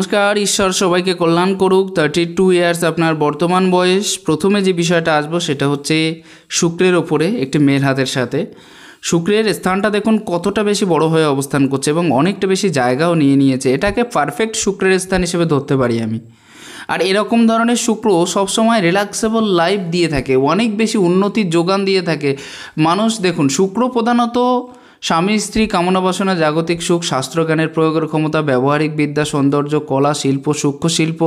নমস্কার, ঈশ্বর সবাইকে কল্যাণ করুক। থার্টি টু ইয়ার্স আপনার বর্তমান বয়স। প্রথমে যে বিষয়টা আসব সেটা হচ্ছে শুক্রের ওপরে একটি মেয়ের হাতের সাথে। শুক্রের স্থানটা দেখুন কতটা বেশি বড় হয়ে অবস্থান করছে এবং অনেকটা বেশি জায়গাও নিয়ে নিয়েছে। এটাকে পারফেক্ট শুক্রের স্থান হিসেবে ধরতে পারি আমি। আর এরকম ধরনের শুক্র সবসময় রিল্যাক্সেবল লাইফ দিয়ে থাকে। অনেক বেশি উন্নতির যোগান দিয়ে থাকে। মানুষ দেখুন, শুক্র প্রধানত স্বামী, স্ত্রী কামনা বাসনা জাগতিক সুখ, শাস্ত্রজ্ঞানের প্রয়োগের ক্ষমতা, ব্যবহারিক বিদ্যা, সৌন্দর্য, কলা, শিল্প, সূক্ষ্ম শিল্প।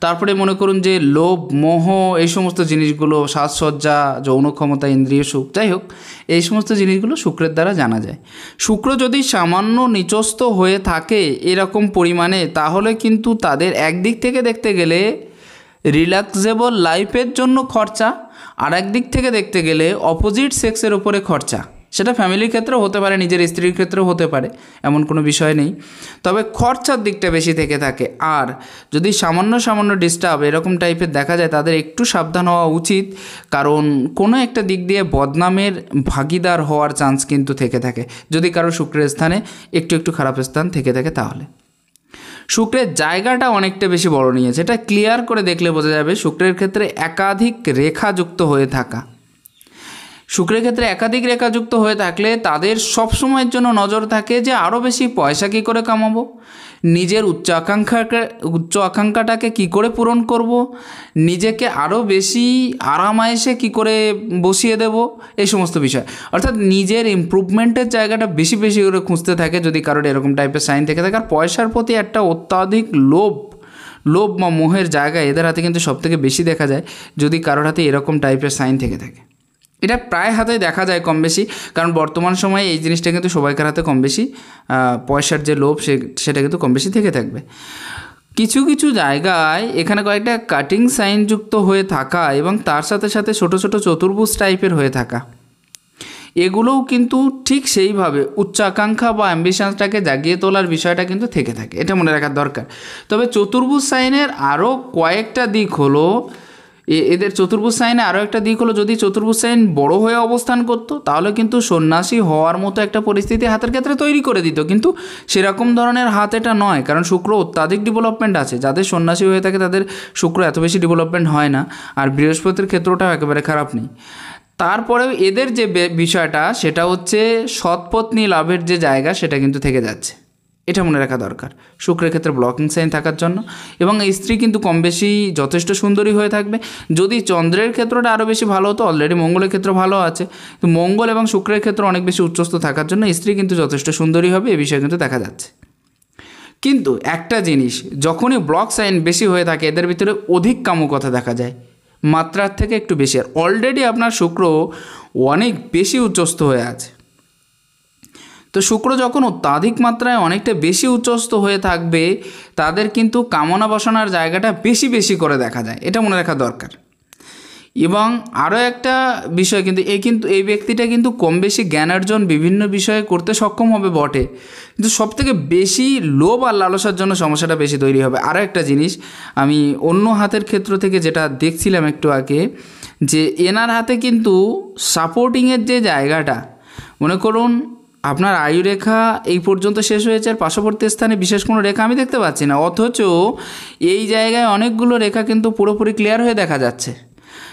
তারপরে মনে করুন যে লোভ, মোহ, এই সমস্ত জিনিসগুলো, সাজসজ্জা, যৌন ক্ষমতা, ইন্দ্রিয় সুখ, যাই হোক, এই সমস্ত জিনিসগুলো শুক্রের দ্বারা জানা যায়। শুক্র যদি সামান্য নিচস্ত হয়ে থাকে এরকম পরিমাণে, তাহলে কিন্তু তাদের একদিক থেকে দেখতে গেলে রিল্যাক্সেবল লাইফের জন্য খরচা আর একদিক থেকে দেখতে গেলে অপোজিট সেক্সের ওপরে খরচা। সেটা ফ্যামিলির ক্ষেত্রেও হতে পারে, নিজের স্ত্রীর ক্ষেত্রেও হতে পারে, এমন কোনো বিষয় নেই। তবে খরচার দিকটা বেশি থেকে থাকে। আর যদি সামান্য সামান্য ডিস্টার্ব এরকম টাইপের দেখা যায়, তাদের একটু সাবধান হওয়া উচিত। কারণ কোনো একটা দিক দিয়ে বদনামের ভাগিদার হওয়ার চান্স কিন্তু থেকে থাকে। যদি কারও শুক্রের স্থানে একটু একটু খারাপ স্থান থেকে থাকে তাহলে। শুক্রের জায়গাটা অনেকটা বেশি বড় নিয়েছে। এটা ক্লিয়ার করে দেখলে বোঝা যাবে শুক্রের ক্ষেত্রে একাধিক রেখা যুক্ত হয়ে থাকা। শুক্রের ক্ষেত্রে একাধিক রেখাযুক্ত হয়ে থাকলে তাদের সব সময়ের জন্য নজর থাকে যে আরও বেশি পয়সা কী করে কামাবো? নিজের উচ্চ আকাঙ্ক্ষাকে, উচ্চ আকাঙ্ক্ষাটাকে কী করে পূরণ করব? নিজেকে আরও বেশি আরামায়েসে কী করে বসিয়ে দেব? এই সমস্ত বিষয়। অর্থাৎ নিজের ইমপ্রুভমেন্টের জায়গাটা বেশি বেশি করে খুঁজতে থাকে যদি কারোর এরকম টাইপের সাইন থেকে থাকে। আর পয়সার প্রতি একটা অত্যাধিক লোভ লোভ বা মোহের জায়গা এদের হাতে কিন্তু সবথেকে বেশি দেখা যায় যদি কারোর হাতে এরকম টাইপের সাইন থেকে থাকে। এটা প্রায় হাতে দেখা যায় কম বেশি, কারণ বর্তমান সময়ে এই জিনিসটা কিন্তু সবাইকার হাতে কম বেশি পয়সার যে লোভ সে, সেটা কিন্তু কম বেশি থেকে থাকবে। কিছু কিছু জায়গায় এখানে কয়েকটা কাটিং সাইন যুক্ত হয়ে থাকা এবং তার সাথে সাথে ছোট ছোট চতুর্ভুজ টাইপের হয়ে থাকা। এগুলোও কিন্তু ঠিক সেইভাবে উচ্চাকাঙ্ক্ষা বা অ্যাম্বিশনসটাকে জাগিয়ে তোলার বিষয়টা কিন্তু থেকে থাকে, এটা মনে রাখার দরকার। তবে চতুর্ভুজ সাইনের আরও কয়েকটা দিক হলো এদের চতুর্ভুজ সাইনে আরও একটা দিক হলো, যদি চতুর্ভুজ সাইন বড় হয়ে অবস্থান করতো, তাহলে কিন্তু সন্ন্যাসী হওয়ার মতো একটা পরিস্থিতি হাতের ক্ষেত্রে তৈরি করে দিত। কিন্তু সেরকম ধরনের হাত এটা নয়, কারণ শুক্র অত্যাধিক ডেভেলপমেন্ট আছে। যাদের সন্ন্যাসী হয়ে থাকে, তাদের শুক্র এত বেশি ডেভেলপমেন্ট হয় না, আর বৃহস্পতির ক্ষেত্রটাও একেবারে খারাপ নেই। তারপরেও এদের যে বিষয়টা, সেটা হচ্ছে সৎপত্নী লাভের যে জায়গা, সেটা কিন্তু থেকে যাচ্ছে। এটা মনে রাখা দরকার। শুক্রের ক্ষেত্রে ব্লকিং সাইন থাকার জন্য। এবং এই স্ত্রী কিন্তু কম বেশি যথেষ্ট সুন্দরী হয়ে থাকবে। যদি চন্দ্রের ক্ষেত্রটা আরও বেশি ভালো হতো অলরেডি মঙ্গলের ক্ষেত্র ভালো আছে। তো মঙ্গল এবং শুক্রের ক্ষেত্রে অনেক বেশি উচ্চস্থ থাকার জন্য স্ত্রী কিন্তু যথেষ্ট সুন্দরী হবে, এ বিষয়ে কিন্তু দেখা যাচ্ছে। কিন্তু একটা জিনিস, যখনই ব্লক সাইন বেশি হয়ে থাকে, এদের ভিতরে অধিক কামুকতা দেখা যায়। মাত্রার থেকে একটু বেশি। আর অলরেডি আপনার শুক্র অনেক বেশি উচ্চস্থ হয়ে আছে। তো শুক্র যখন অত্যাধিক মাত্রায় অনেকটা বেশি উচ্চস্থ হয়ে থাকবে, তাদের কিন্তু কামনা বাসনার জায়গাটা বেশি বেশি করে দেখা যায়। এটা মনে রাখা দরকার। এবং আরও একটা বিষয় কিন্তু এই কিন্তু, এই ব্যক্তিটা কিন্তু কম বেশি জ্ঞানার্জন বিভিন্ন বিষয়ে করতে সক্ষম হবে বটে। কিন্তু সবথেকে বেশি লোভ আর লালসার জন্য সমস্যাটা বেশি তৈরি হবে। আরও একটা জিনিস, আমি অন্য হাতের ক্ষেত্র থেকে যেটা দেখছিলাম একটু আগে, যে এনার হাতে কিন্তু সাপোর্টিংয়ের যে জায়গাটা, মনে করুন আপনার আয়ু রেখা এই পর্যন্ত শেষ হয়েছে আর পার্শ্ববর্তী স্থানে বিশেষ কোনো রেখা আমি দেখতে পাচ্ছি না। অথচ এই জায়গায় অনেকগুলো রেখা কিন্তু পুরোপুরি ক্লিয়ার হয়ে দেখা যাচ্ছে।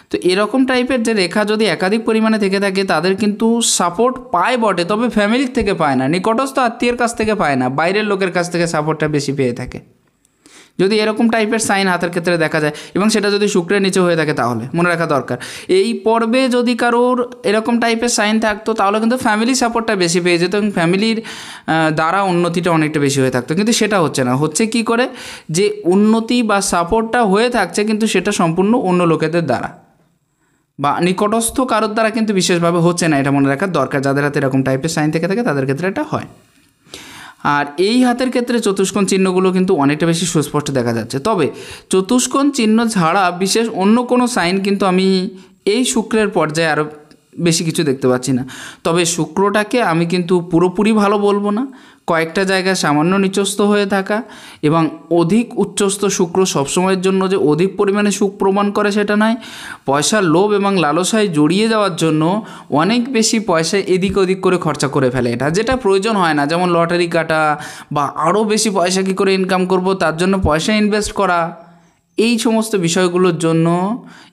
তো এরকম টাইপের যে রেখা যদি একাধিক পরিমাণে থেকে থাকে, তাদের কিন্তু সাপোর্ট পায় বটে, তবে ফ্যামিলির থেকে পায় না, নিকটস্থ আত্মীয়ের কাছ থেকে পায় না, বাইরের লোকের কাছ থেকে সাপোর্টটা বেশি পেয়ে থাকে। যদি এরকম টাইপের সাইন হাতের ক্ষেত্রে দেখা যায় এবং সেটা যদি শুক্রের নিচে হয়ে থাকে তাহলে, মনে রাখা দরকার। এই পর্বে যদি কারোর এরকম টাইপের সাইন থাকতো, তাহলে কিন্তু ফ্যামিলি সাপোর্টটা বেশি পেয়ে যেত এবং ফ্যামিলির দ্বারা উন্নতিটা অনেকটা বেশি হয়ে থাকতো। কিন্তু সেটা হচ্ছে না। হচ্ছে কি করে? যে উন্নতি বা সাপোর্টটা হয়ে থাকছে কিন্তু সেটা সম্পূর্ণ অন্য লোকেদের দ্বারা। বা নিকটস্থ কারোর দ্বারা কিন্তু বিশেষভাবে হচ্ছে না, এটা মনে রাখার দরকার। যাদের হাতে এরকম টাইপের সাইন থেকে থাকে, তাদের ক্ষেত্রে এটা হয়। আর এই হাতের ক্ষেত্রে চতুষ্কোণ চিহ্নগুলো কিন্তু অনেকটা বেশি সুস্পষ্ট দেখা যাচ্ছে। তবে চতুষ্কোণ চিহ্ন ছাড়া বিশেষ অন্য কোনো সাইন কিন্তু আমি এই শুক্রের পর্যায়ে আরও বেশি কিছু দেখতে পাচ্ছি না। তবে শুক্রটাকে আমি কিন্তু পুরোপুরি ভালো বলব না। কয়েকটা জায়গায় সামান্য নিচস্থ হয়ে থাকা এবং অধিক উচ্চস্থ শুক্র সবসময়ের জন্য যে অধিক পরিমাণে সুখ প্রমাণ করে সেটা নয়, পয়সার লোভ এবং লালসায় জড়িয়ে যাওয়ার জন্য অনেক বেশি পয়সা এদিক ওদিক করে খরচা করে ফেলে এটা। যেটা প্রয়োজন হয় না, যেমন লটারি কাটা বা আরও বেশি পয়সা কী করে ইনকাম করব, তার জন্য পয়সা ইনভেস্ট করা। এই সমস্ত বিষয়গুলোর জন্য,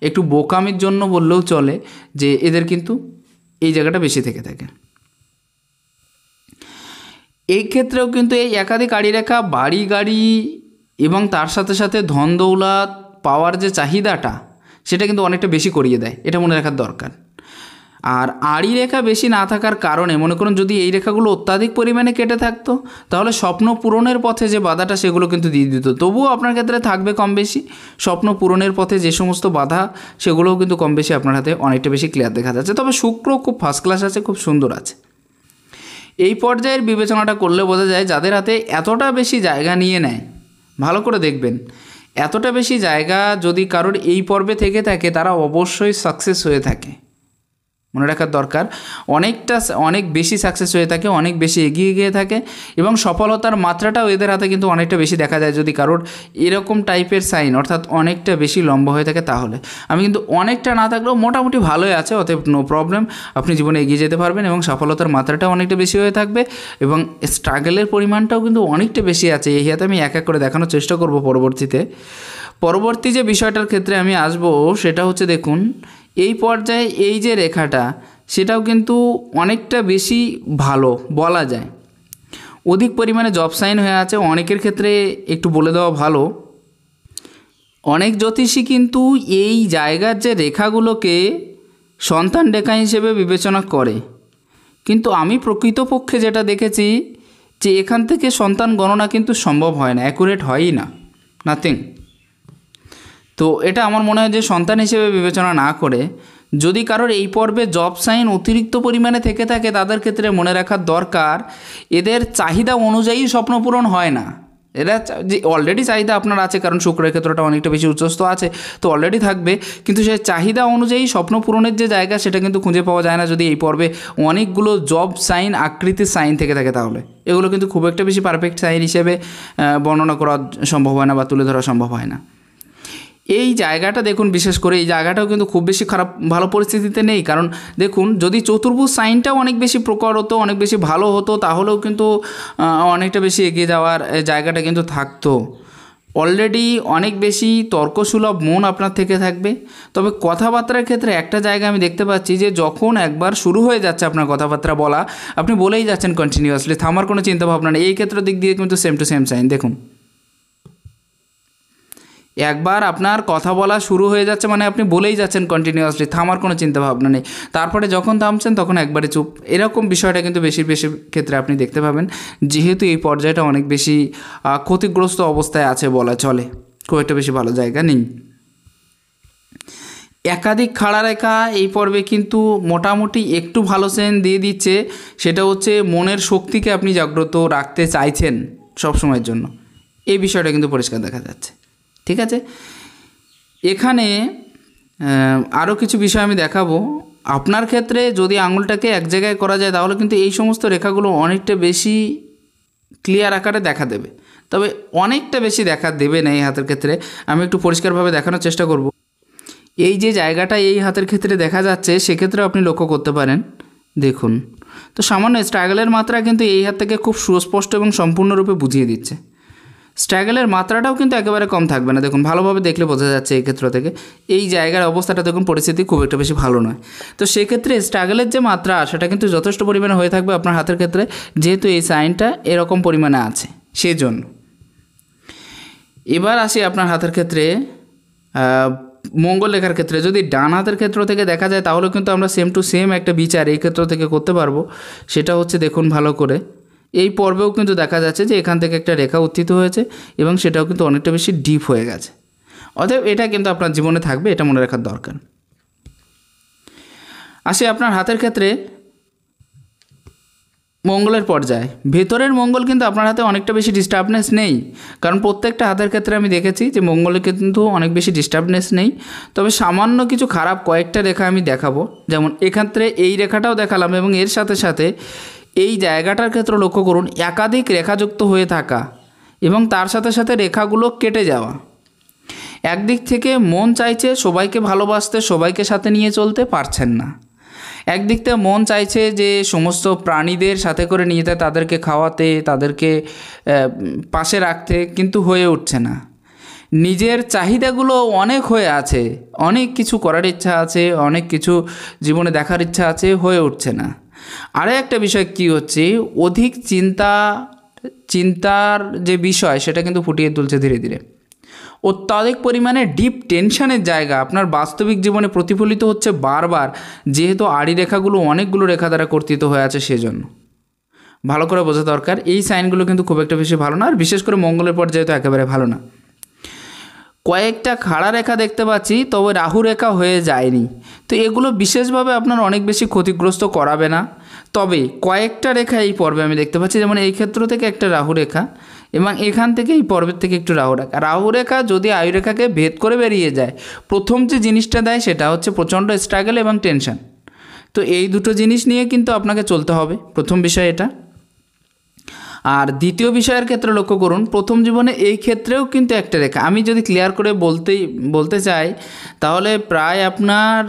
একটু বোকামির জন্য বললেও চলে যে এদের কিন্তু এই জায়গাটা বেশি থেকে থাকে। এই ক্ষেত্রেও কিন্তু এই একাধিক রেখা বাড়ি গাড়ি এবং তার সাথে সাথে ধন দৌলত, পাওয়ার যে চাহিদাটা, সেটা কিন্তু অনেকটা বেশি করিয়ে দেয়। এটা মনে রাখার দরকার। আর আড়ি রেখা বেশি না থাকার কারণে, মনে করুন যদি এই রেখাগুলো অত্যাধিক পরিমাণে কেটে থাকতো, তাহলে স্বপ্ন পূরণের পথে যে বাধাটা সেগুলো কিন্তু দিয়ে দিত। তবুও আপনার ক্ষেত্রে থাকবে কম বেশি। স্বপ্ন পূরণের পথে যে সমস্ত বাধা, সেগুলোও কিন্তু কম বেশি আপনার হাতে অনেকটা বেশি ক্লিয়ার দেখা যাচ্ছে। তবে শুক্র খুব ফার্স্ট ক্লাস আছে, খুব সুন্দর আছে। এই পর্যায়ের বিবেচনাটা করলে বোঝা যায় যাদের হাতে এতটা বেশি জায়গা নিয়ে নেয়, ভালো করে দেখবেন, এতটা বেশি জায়গা যদি কারোর এই পর্বে থেকে থাকে, তারা অবশ্যই সাকসেস হয়ে থাকে। মনে রাখার দরকার। অনেকটা অনেক বেশি সাকসেস হয়ে থাকে, অনেক বেশি এগিয়ে গিয়ে থাকে এবং সফলতার মাত্রাটাও এদের হাতে কিন্তু অনেকটা বেশি দেখা যায় যদি কারোর এরকম টাইপের সাইন অর্থাৎ অনেকটা বেশি লম্বা হয়ে থাকে তাহলে। আমি কিন্তু অনেকটা না থাকলেও মোটামুটি ভালোই আছে, অতএব নো প্রবলেম আপনি জীবনে এগিয়ে যেতে পারবেন এবং সফলতার মাত্রাটাও অনেকটা বেশি হয়ে থাকবে এবং স্ট্রাগলের পরিমাণটাও কিন্তু অনেকটা বেশি আছে। এই হাতে আমি এক এক করে দেখানোর চেষ্টা করব পরবর্তীতে। পরবর্তী যে বিষয়টার ক্ষেত্রে আমি আসব, সেটা হচ্ছে দেখুন এই পর্যায়ে এই যে রেখাটা, সেটাও কিন্তু অনেকটা বেশি ভালো বলা যায়। অধিক পরিমাণে জব সাইন হয়ে আছে, অনেকের ক্ষেত্রে একটু বলে দেওয়া ভালো। অনেক জ্যোতিষী কিন্তু এই জায়গার যে রেখাগুলোকে সন্তান রেখা হিসেবে বিবেচনা করে। কিন্তু আমি প্রকৃতপক্ষে যেটা দেখেছি, যে এখান থেকে সন্তান গণনা কিন্তু সম্ভব হয় না অ্যাকুরেট হয়ই না। নাথিং তো এটা আমার মনে হয় যে সন্তান হিসেবে বিবেচনা না করে যদি কারোর এই পর্বে জব সাইন অতিরিক্ত পরিমাণে থেকে থাকে, তাদের ক্ষেত্রে মনে রাখার দরকার, এদের চাহিদা অনুযায়ী স্বপ্ন পূরণ হয় না। এরা যে অলরেডি চাহিদা আপনার আছে, কারণ শুক্রের ক্ষেত্রটা অনেকটা বেশি উচ্চস্থ আছে, তো অলরেডি থাকবে। কিন্তু সে চাহিদা অনুযায়ী স্বপ্ন পূরণের যে জায়গা, সেটা কিন্তু খুঁজে পাওয়া যায় না যদি এই পর্বে অনেকগুলো জব সাইন আকৃতির সাইন থেকে থাকে তাহলে। এগুলো কিন্তু খুব একটা বেশি পারফেক্ট সাইন হিসেবে বর্ণনা করা সম্ভব হয় না বা তুলে ধরা সম্ভব হয় না। এই জায়গাটা দেখুন, বিশেষ করে এই জায়গাটাও কিন্তু খুব বেশি খারাপ, ভালো পরিস্থিতিতে নেই। কারণ দেখুন, যদি চতুর্ভুজ সাইনটাও অনেক বেশি প্রকর হতো, অনেক বেশি ভালো হতো, তাহলেও কিন্তু অনেকটা বেশি এগিয়ে যাওয়ার জায়গাটা কিন্তু থাকতো। অলরেডি অনেক বেশি তর্কসুলভ মন আপনার থেকে থাকবে। তবে কথাবার্তার ক্ষেত্রে একটা জায়গা আমি দেখতে পাচ্ছি যে, যখন একবার শুরু হয়ে যাচ্ছে আপনার কথাবার্তা বলা, আপনি বলেই যাচ্ছেন কন্টিনিউয়াসলি থামার কোনো চিন্তাভাবনা নেই। এই ক্ষেত্রের দিক দিয়ে কিন্তু সেম টু সেম সাইন দেখুন। একবার আপনার কথা বলা শুরু হয়ে যাচ্ছে মানে আপনি বলেই যাচ্ছেন কন্টিনিউয়াসলি থামার কোনো চিন্তা ভাবনা নেই। তারপরে যখন থামছেন তখন একবারে চুপ। এরকম বিষয়টা কিন্তু বেশি বেশি ক্ষেত্রে আপনি দেখতে পাবেন, যেহেতু এই পর্যায়টা অনেক বেশি ক্ষতিগ্রস্ত অবস্থায় আছে বলা চলে। খুব একটা বেশি ভালো জায়গা নেই। একাধিক খাড়া রেখা এই পর্বে কিন্তু মোটামুটি একটু ভালো সেন দিয়ে দিচ্ছে, সেটা হচ্ছে মনের শক্তিকে আপনি জাগ্রত রাখতে চাইছেন সব সময়ের জন্য। এই বিষয়টা কিন্তু পরিষ্কার দেখা যাচ্ছে। ঠিক আছে? এখানে আরও কিছু বিষয় আমি দেখাবো। আপনার ক্ষেত্রে যদি আঙুলটাকে এক জায়গায় করা যায়, তাহলে কিন্তু এই সমস্ত রেখাগুলো অনেকটা বেশি ক্লিয়ার আকারে দেখা দেবে। তবে অনেকটা বেশি দেখা দেবে না এই হাতের ক্ষেত্রে। আমি একটু পরিষ্কারভাবে দেখানোর চেষ্টা করব। এই যে জায়গাটা এই হাতের ক্ষেত্রে দেখা যাচ্ছে সেক্ষেত্রে আপনি লক্ষ্য করতে পারেন। দেখুন। তো সামান্য স্ট্রাগলের মাত্রা কিন্তু এই হাত থেকে খুব সুস্পষ্ট এবং সম্পূর্ণরূপে বুঝিয়ে দিচ্ছে। স্ট্রাগলের মাত্রাটাও কিন্তু একেবারে কম থাকবে না। দেখুন, ভালোভাবে দেখলে বোঝা যাচ্ছে এই ক্ষেত্র থেকে। এই জায়গার অবস্থাটা দেখুন, পরিস্থিতি খুব একটা বেশি ভালো নয়। তো সেক্ষেত্রে স্ট্রাগলের যে মাত্রা, সেটা কিন্তু যথেষ্ট পরিমাণে হয়ে থাকবে আপনার হাতের ক্ষেত্রে, যেহেতু এই সাইনটা এরকম পরিমাণে আছে, সেজন্য। এবার আসি আপনার হাতের ক্ষেত্রে মঙ্গল লেখার ক্ষেত্রে। যদি ডান হাতের ক্ষেত্র থেকে দেখা যায়, তাহলে কিন্তু আমরা সেম টু সেম একটা বিচার এই ক্ষেত্র থেকে করতে পারব। সেটা হচ্ছে দেখুন, ভালো করে এই পর্বেও কিন্তু দেখা যাচ্ছে যে এখান থেকে একটা রেখা উত্থিত হয়েছে এবং সেটাও কিন্তু অনেকটা বেশি ডিপ হয়ে গেছে। অতএব এটা কিন্তু আপনার জীবনে থাকবে, এটা মনে রাখার দরকার। আসে আপনার হাতের ক্ষেত্রে মঙ্গলের পর্যায়ে। ভেতরের মঙ্গল কিন্তু আপনার হাতে অনেকটা বেশি ডিস্টার্বনেস নেই। কারণ প্রত্যেকটা হাতের ক্ষেত্রে আমি দেখেছি যে মঙ্গলে কিন্তু অনেক বেশি ডিস্টার্বনেস নেই। তবে সামান্য কিছু খারাপ কয়েকটা রেখা আমি দেখাবো। যেমন এক্ষেত্রে এই রেখাটাও দেখালাম এবং এর সাথে সাথে এই জায়গাটার ক্ষেত্রে লক্ষ্য করুন, একাধিক রেখাযুক্ত হয়ে থাকা এবং তার সাথে সাথে রেখাগুলো কেটে যাওয়া। একদিক থেকে মন চাইছে সবাইকে ভালোবাসতে, সবাইকে সাথে নিয়ে চলতে পারছেন না। একদিক থেকে মন চাইছে যে সমস্ত প্রাণীদের সাথে করে নিয়ে যেতে, তাদেরকে খাওয়াতে, তাদেরকে পাশে রাখতে, কিন্তু হয়ে উঠছে না। নিজের চাহিদাগুলো অনেক হয়ে আছে, অনেক কিছু করার ইচ্ছা আছে, অনেক কিছু জীবনে দেখার ইচ্ছা আছে, হয়ে উঠছে না। আরও একটা বিষয় কি হচ্ছে, অধিক চিন্তা, চিন্তার যে বিষয়, সেটা কিন্তু ফুটিয়ে তুলছে ধীরে ধীরে। অত্যাধিক পরিমাণে ডিপ টেনশনের জায়গা, আপনার বাস্তবিক জীবনে প্রতিফলিত হচ্ছে বারবার, যেহেতু আড়ি রেখাগুলো অনেকগুলো রেখা দ্বারা কর্তৃত হয়ে আছে সেজন্য। ভালো করে বোঝা দরকার, এই সাইনগুলো কিন্তু খুব একটা বেশি ভালো না, আর বিশেষ করে মঙ্গলের পর যেহেতু একেবারে ভালো না। কয়েকটা খাড়া রেখা দেখতে পাচ্ছি, তবে রাহু রেখা হয়ে যায়নি। তো এগুলো বিশেষভাবে আপনার অনেক বেশি ক্ষতিগ্রস্ত করাবে না। তবে কয়েকটা রেখা এই পর্বে আমি দেখতে পাচ্ছি, যেমন এই ক্ষেত্র থেকে একটা রাহু রেখা এবং এখান থেকে এই পর্বের থেকে একটু রাহু রেখা। রাহু রেখা যদি আয়ু রেখাকে ভেদ করে বেরিয়ে যায়, প্রথম যে জিনিসটা দেয় সেটা হচ্ছে প্রচণ্ড স্ট্রাগল এবং টেনশন তো এই দুটো জিনিস নিয়ে কিন্তু আপনাকে চলতে হবে। প্রথম বিষয় এটা। আর দ্বিতীয় বিষয়ের ক্ষেত্রে লক্ষ্য করুন, প্রথম জীবনে এই ক্ষেত্রেও কিন্তু একটা রেখা। আমি যদি ক্লিয়ার করে বলতেই, বলতে চাই, তাহলে প্রায় আপনার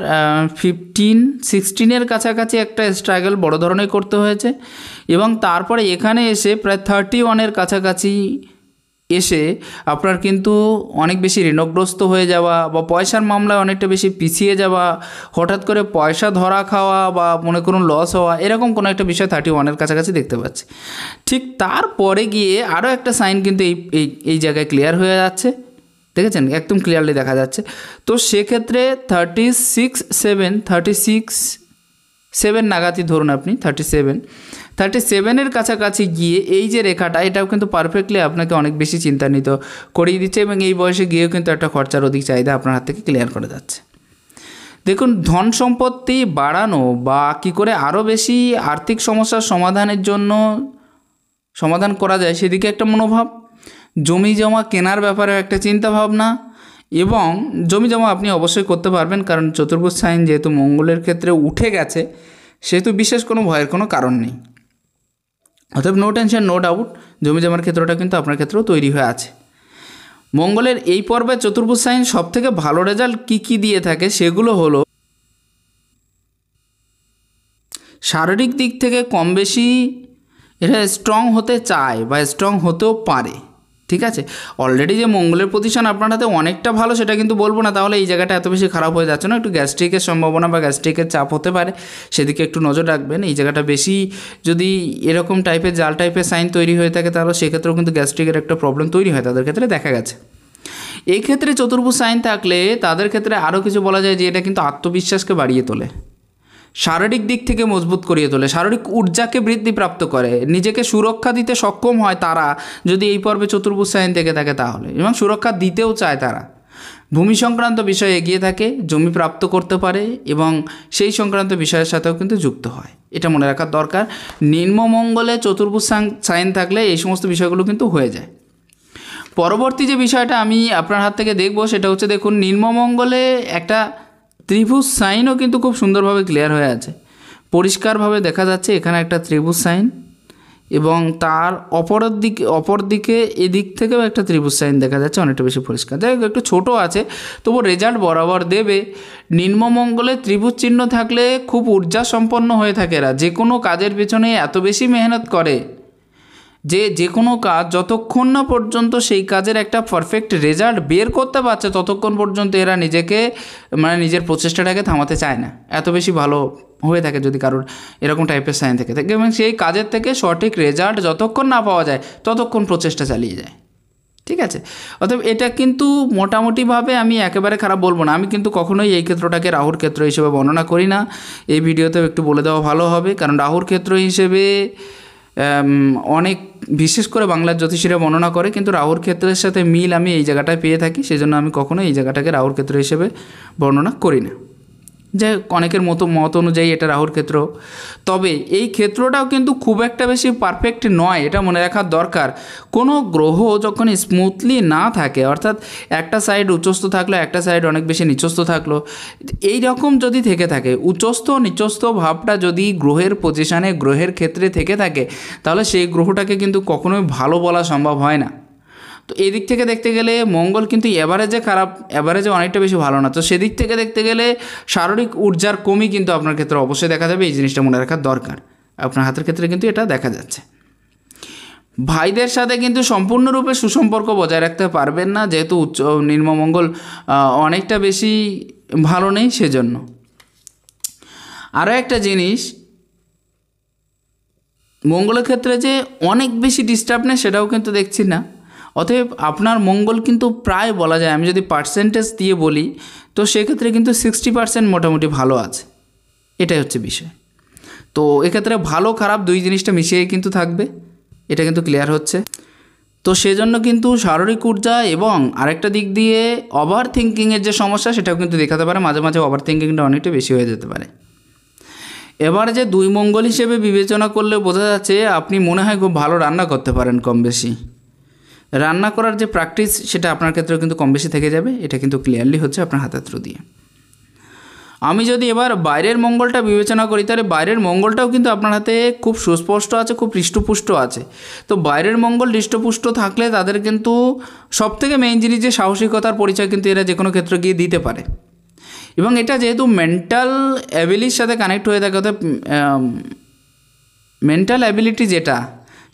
ফিফটিন সিক্সটিনের কাছাকাছি একটা স্ট্রাগল বড় ধরনের করতে হয়েছে এবং তারপরে এখানে এসে প্রায় থার্টি ওয়ানের কাছাকাছি এসে আপনার কিন্তু অনেক বেশি ঋণগ্রস্ত হয়ে যাওয়া বা পয়সার মামলায় অনেকটা বেশি পিছিয়ে যাওয়া, হঠাৎ করে পয়সা ধরা খাওয়া বা মনে করুন লস হওয়া, এরকম কোনো একটা বিষয় থার্টি ওয়ানের কাছাকাছি দেখতে পাচ্ছি। ঠিক তারপরে গিয়ে আরও একটা সাইন কিন্তু এই এই এই জায়গায় ক্লিয়ার হয়ে যাচ্ছে। দেখেছেন? একদম ক্লিয়ারলি দেখা যাচ্ছে। তো সেক্ষেত্রে thirty six seven thirty six seven নাগাতি ধরুন আপনি থার্টি সেভেন থার্টি সেভেনের কাছাকাছি গিয়ে এই যে রেখাটা, এটাও কিন্তু পারফেক্টলি আপনাকে অনেক বেশি চিন্তান্বিত করিয়ে দিচ্ছে এবং এই বয়সে গিয়েও কিন্তু একটা খরচার অধিক চাহিদা আপনার হাত থেকে ক্লিয়ার করে যাচ্ছে। দেখুন, ধন সম্পত্তি বাড়ানো বা কী করে আরও বেশি আর্থিক সমস্যার সমাধানের জন্য সমাধান করা যায়, সেদিকে একটা মনোভাব। জমি জমা কেনার ব্যাপারেও একটা চিন্তা ভাবনা এবং জমি জমা আপনি অবশ্যই করতে পারবেন, কারণ চতুর্ভুজ সাইন যেহেতু মঙ্গলের ক্ষেত্রে উঠে গেছে, সেহেতু বিশেষ কোনো ভয়ের কোনো কারণ নেই। অতএব নো টেনশন নো ডাউট জমি জমার ক্ষেত্রটা কিন্তু আপনার ক্ষেত্রেও তৈরি হয়ে আছে। মঙ্গলের এই পর্বে চতুর্ভুজ সাইন সব থেকে ভালো রেজাল্ট কী কী দিয়ে থাকে সেগুলো হলো, শারীরিক দিক থেকে কম বেশি এটা স্ট্রং হতে চায় বা স্ট্রং হতেও পারে। ঠিক আছে? অলরেডি যে মঙ্গলের পজিশন আপনার হাতে অনেকটা ভালো, সেটা কিন্তু বলব না। তাহলে এই জায়গাটা এত বেশি খারাপ হয়ে যাচ্ছে না। একটু গ্যাস্ট্রিকের সম্ভাবনা বা গ্যাস্ট্রিকের চাপ হতে পারে। সেদিকে একটু নজর রাখবেন। এই জায়গাটা বেশি যদি এরকম টাইপের জাল টাইপের সাইন তৈরি হয়ে থাকে, তাহলে সেক্ষেত্রেও কিন্তু গ্যাস্ট্রিকের একটা প্রবলেম তৈরি হয় তাদের ক্ষেত্রে দেখা গেছে। এই ক্ষেত্রে চতুর্ভুজ সাইন থাকলে তাদের ক্ষেত্রে আরও কিছু বলা যায় যে এটা কিন্তু আত্মবিশ্বাসকে বাড়িয়ে তোলে। শারীরিক দিক থেকে মজবুত করিয়ে তোলে। শারীরিক ঊর্জাকে বৃদ্ধিপ্রাপ্ত করে। নিজেকে সুরক্ষা দিতে সক্ষম হয় তারা। যদি এই পর্বে চতুর্ভুজ সাইন থেকে থাকে তাহলে। এবং সুরক্ষা দিতেও চায় তারা। ভূমি সংক্রান্ত বিষয়ে এগিয়ে থাকে, জমি প্রাপ্ত করতে পারে এবং সেই সংক্রান্ত বিষয়ের সাথেও কিন্তু যুক্ত হয়। এটা মনে রাখার দরকার। নিম্নমঙ্গলে চতুর্ভুজ সাইন থাকলে এই সমস্ত বিষয়গুলো কিন্তু হয়ে যায়। পরবর্তী যে বিষয়টা আমি আপনার হাত থেকে দেখব, সেটা হচ্ছে দেখুন নিম্নমঙ্গলে একটা ত্রিভুজ সাইনও কিন্তু খুব সুন্দরভাবে ক্লিয়ার হয়ে আছে। পরিষ্কারভাবে দেখা যাচ্ছে এখানে একটা ত্রিভুজ সাইন এবং তার অপর দিকে অপর দিকে এদিক থেকেও একটা ত্রিভুজ সাইন দেখা যাচ্ছে অনেকটা বেশি পরিষ্কার। যাই একটু ছোটো আছে তবু রেজাল্ট বরাবর দেবে। নিম্নমঙ্গলে ত্রিভুজ চিহ্ন থাকলে খুব ঊর্জা সম্পন্ন হয়ে থাকে এরা। যে কোনো কাজের পেছনে এত বেশি মেহনত করে। যে যে কোনো কাজ যতক্ষণ না পর্যন্ত সেই কাজের একটা পারফেক্ট রেজাল্ট বের করতে পারছে, ততক্ষণ পর্যন্ত এরা নিজেকে মানে নিজের প্রচেষ্টাটাকে থামাতে চায় না। এত বেশি ভালো হয়ে থাকে যদি কারোর এরকম টাইপের সাইন থেকে। থাকে এবং সেই কাজের থেকে সঠিক রেজাল্ট যতক্ষণ না পাওয়া যায়, ততক্ষণ প্রচেষ্টা চালিয়ে যায়। ঠিক আছে? অতএব এটা কিন্তু মোটামুটিভাবে আমি একেবারে খারাপ বলব না। আমি কিন্তু কখনোই এই ক্ষেত্রটাকে রাহুর ক্ষেত্র হিসেবে বর্ণনা করি না। এই ভিডিওতেও একটু বলে দেওয়া ভালো হবে। কারণ রাহুর ক্ষেত্র হিসেবে অনেক বিশেষ করে বাংলার জ্যোতিষীরা বর্ণনা করে, কিন্তু রাহুর ক্ষেত্রের সাথে মিল আমি এই জায়গাটায় পেয়ে থাকি, সেজন্য আমি কখনো এই জায়গাটাকে রাহুর ক্ষেত্র হিসেবে বর্ণনা করি না। যে অনেকের মতো মত অনুযায়ী এটা রাহুর ক্ষেত্র। তবে এই ক্ষেত্রটাও কিন্তু খুব একটা বেশি পারফেক্ট নয়, এটা মনে রাখার দরকার। কোনো গ্রহ যখন স্মুথলি না থাকে, অর্থাৎ একটা সাইড উচ্চস্থ থাকল, একটা সাইড অনেক বেশি নিচস্থ থাকল, এই রকম যদি থেকে থাকে, উচ্চস্থ, নিচস্থ ভাবটা যদি গ্রহের পজিশানে গ্রহের ক্ষেত্রে থেকে থাকে, তাহলে সেই গ্রহটাকে কিন্তু কখনোই ভালো বলা সম্ভব হয় না। তো এদিক থেকে দেখতে গেলে মঙ্গল কিন্তু অ্যাভারেজে খারাপ অ্যাভারেজে অনেকটা বেশি ভালো না। তো সেদিক থেকে দেখতে গেলে শারীরিক ঊর্জার কমই কিন্তু আপনার ক্ষেত্রে অবশ্যই দেখা যাবে, এই জিনিসটা মনে রাখার দরকার। আপনার হাতের ক্ষেত্রে কিন্তু এটা দেখা যাচ্ছে। ভাইদের সাথে কিন্তু সম্পূর্ণরূপে সুসম্পর্ক বজায় রাখতে পারবেন না, যেহেতু উচ্চ নির্মমঙ্গল অনেকটা বেশি ভালো নেই সেজন্য। আরও একটা জিনিস, মঙ্গলের ক্ষেত্রে যে অনেক বেশি ডিস্টার্ব নেই সেটাও কিন্তু দেখছি না। অতএব আপনার মঙ্গল কিন্তু প্রায় বলা যায়। আমি যদি পার্সেন্টেজ দিয়ে বলি, তো সেক্ষেত্রে কিন্তু সিক্সটি পার্সেন্ট মোটামুটি ভালো আছে। এটাই হচ্ছে বিষয়। তো এক্ষেত্রে ভালো খারাপ দুই জিনিসটা মিশিয়েই কিন্তু থাকবে। এটা কিন্তু ক্লিয়ার হচ্ছে। তো সেজন্য কিন্তু শারীরিক ঊর্জা এবং আরেকটা দিক দিয়ে ওভার থিঙ্কিংয়ের যে সমস্যা, সেটাও কিন্তু দেখাতে পারে। মাঝে মাঝে ওভার থিঙ্কিংটা অনেকটা বেশি হয়ে যেতে পারে। এবার যে দুই মঙ্গল হিসেবে বিবেচনা করলে বোঝা যাচ্ছে, আপনি মনে হয় খুব ভালো রান্না করতে পারেন কম বেশি রান্না করার যে প্র্যাকটিস সেটা আপনার ক্ষেত্রেও কিন্তু কম বেশি থেকে যাবে। এটা কিন্তু ক্লিয়ারলি হচ্ছে আপনার হাতের থ্রু দিয়ে। আমি যদি এবার বাইরের মঙ্গলটা বিবেচনা করি, তাহলে বাইরের মঙ্গলটাও কিন্তু আপনার হাতে খুব সুস্পষ্ট আছে, খুব হৃষ্টপুষ্ট আছে। তো বাইরের মঙ্গল হৃষ্টপুষ্ট থাকলে তাদের কিন্তু সবথেকে মেইন জিনিস যে সাহসিকতার পরিচয় কিন্তু এরা যে কোনো ক্ষেত্রে গিয়ে দিতে পারে। এবং এটা যেহেতু মেন্টাল অ্যাবিলির সাথে কানেক্ট হয়ে থাকে মেন্টাল অ্যাবিলিটি যেটা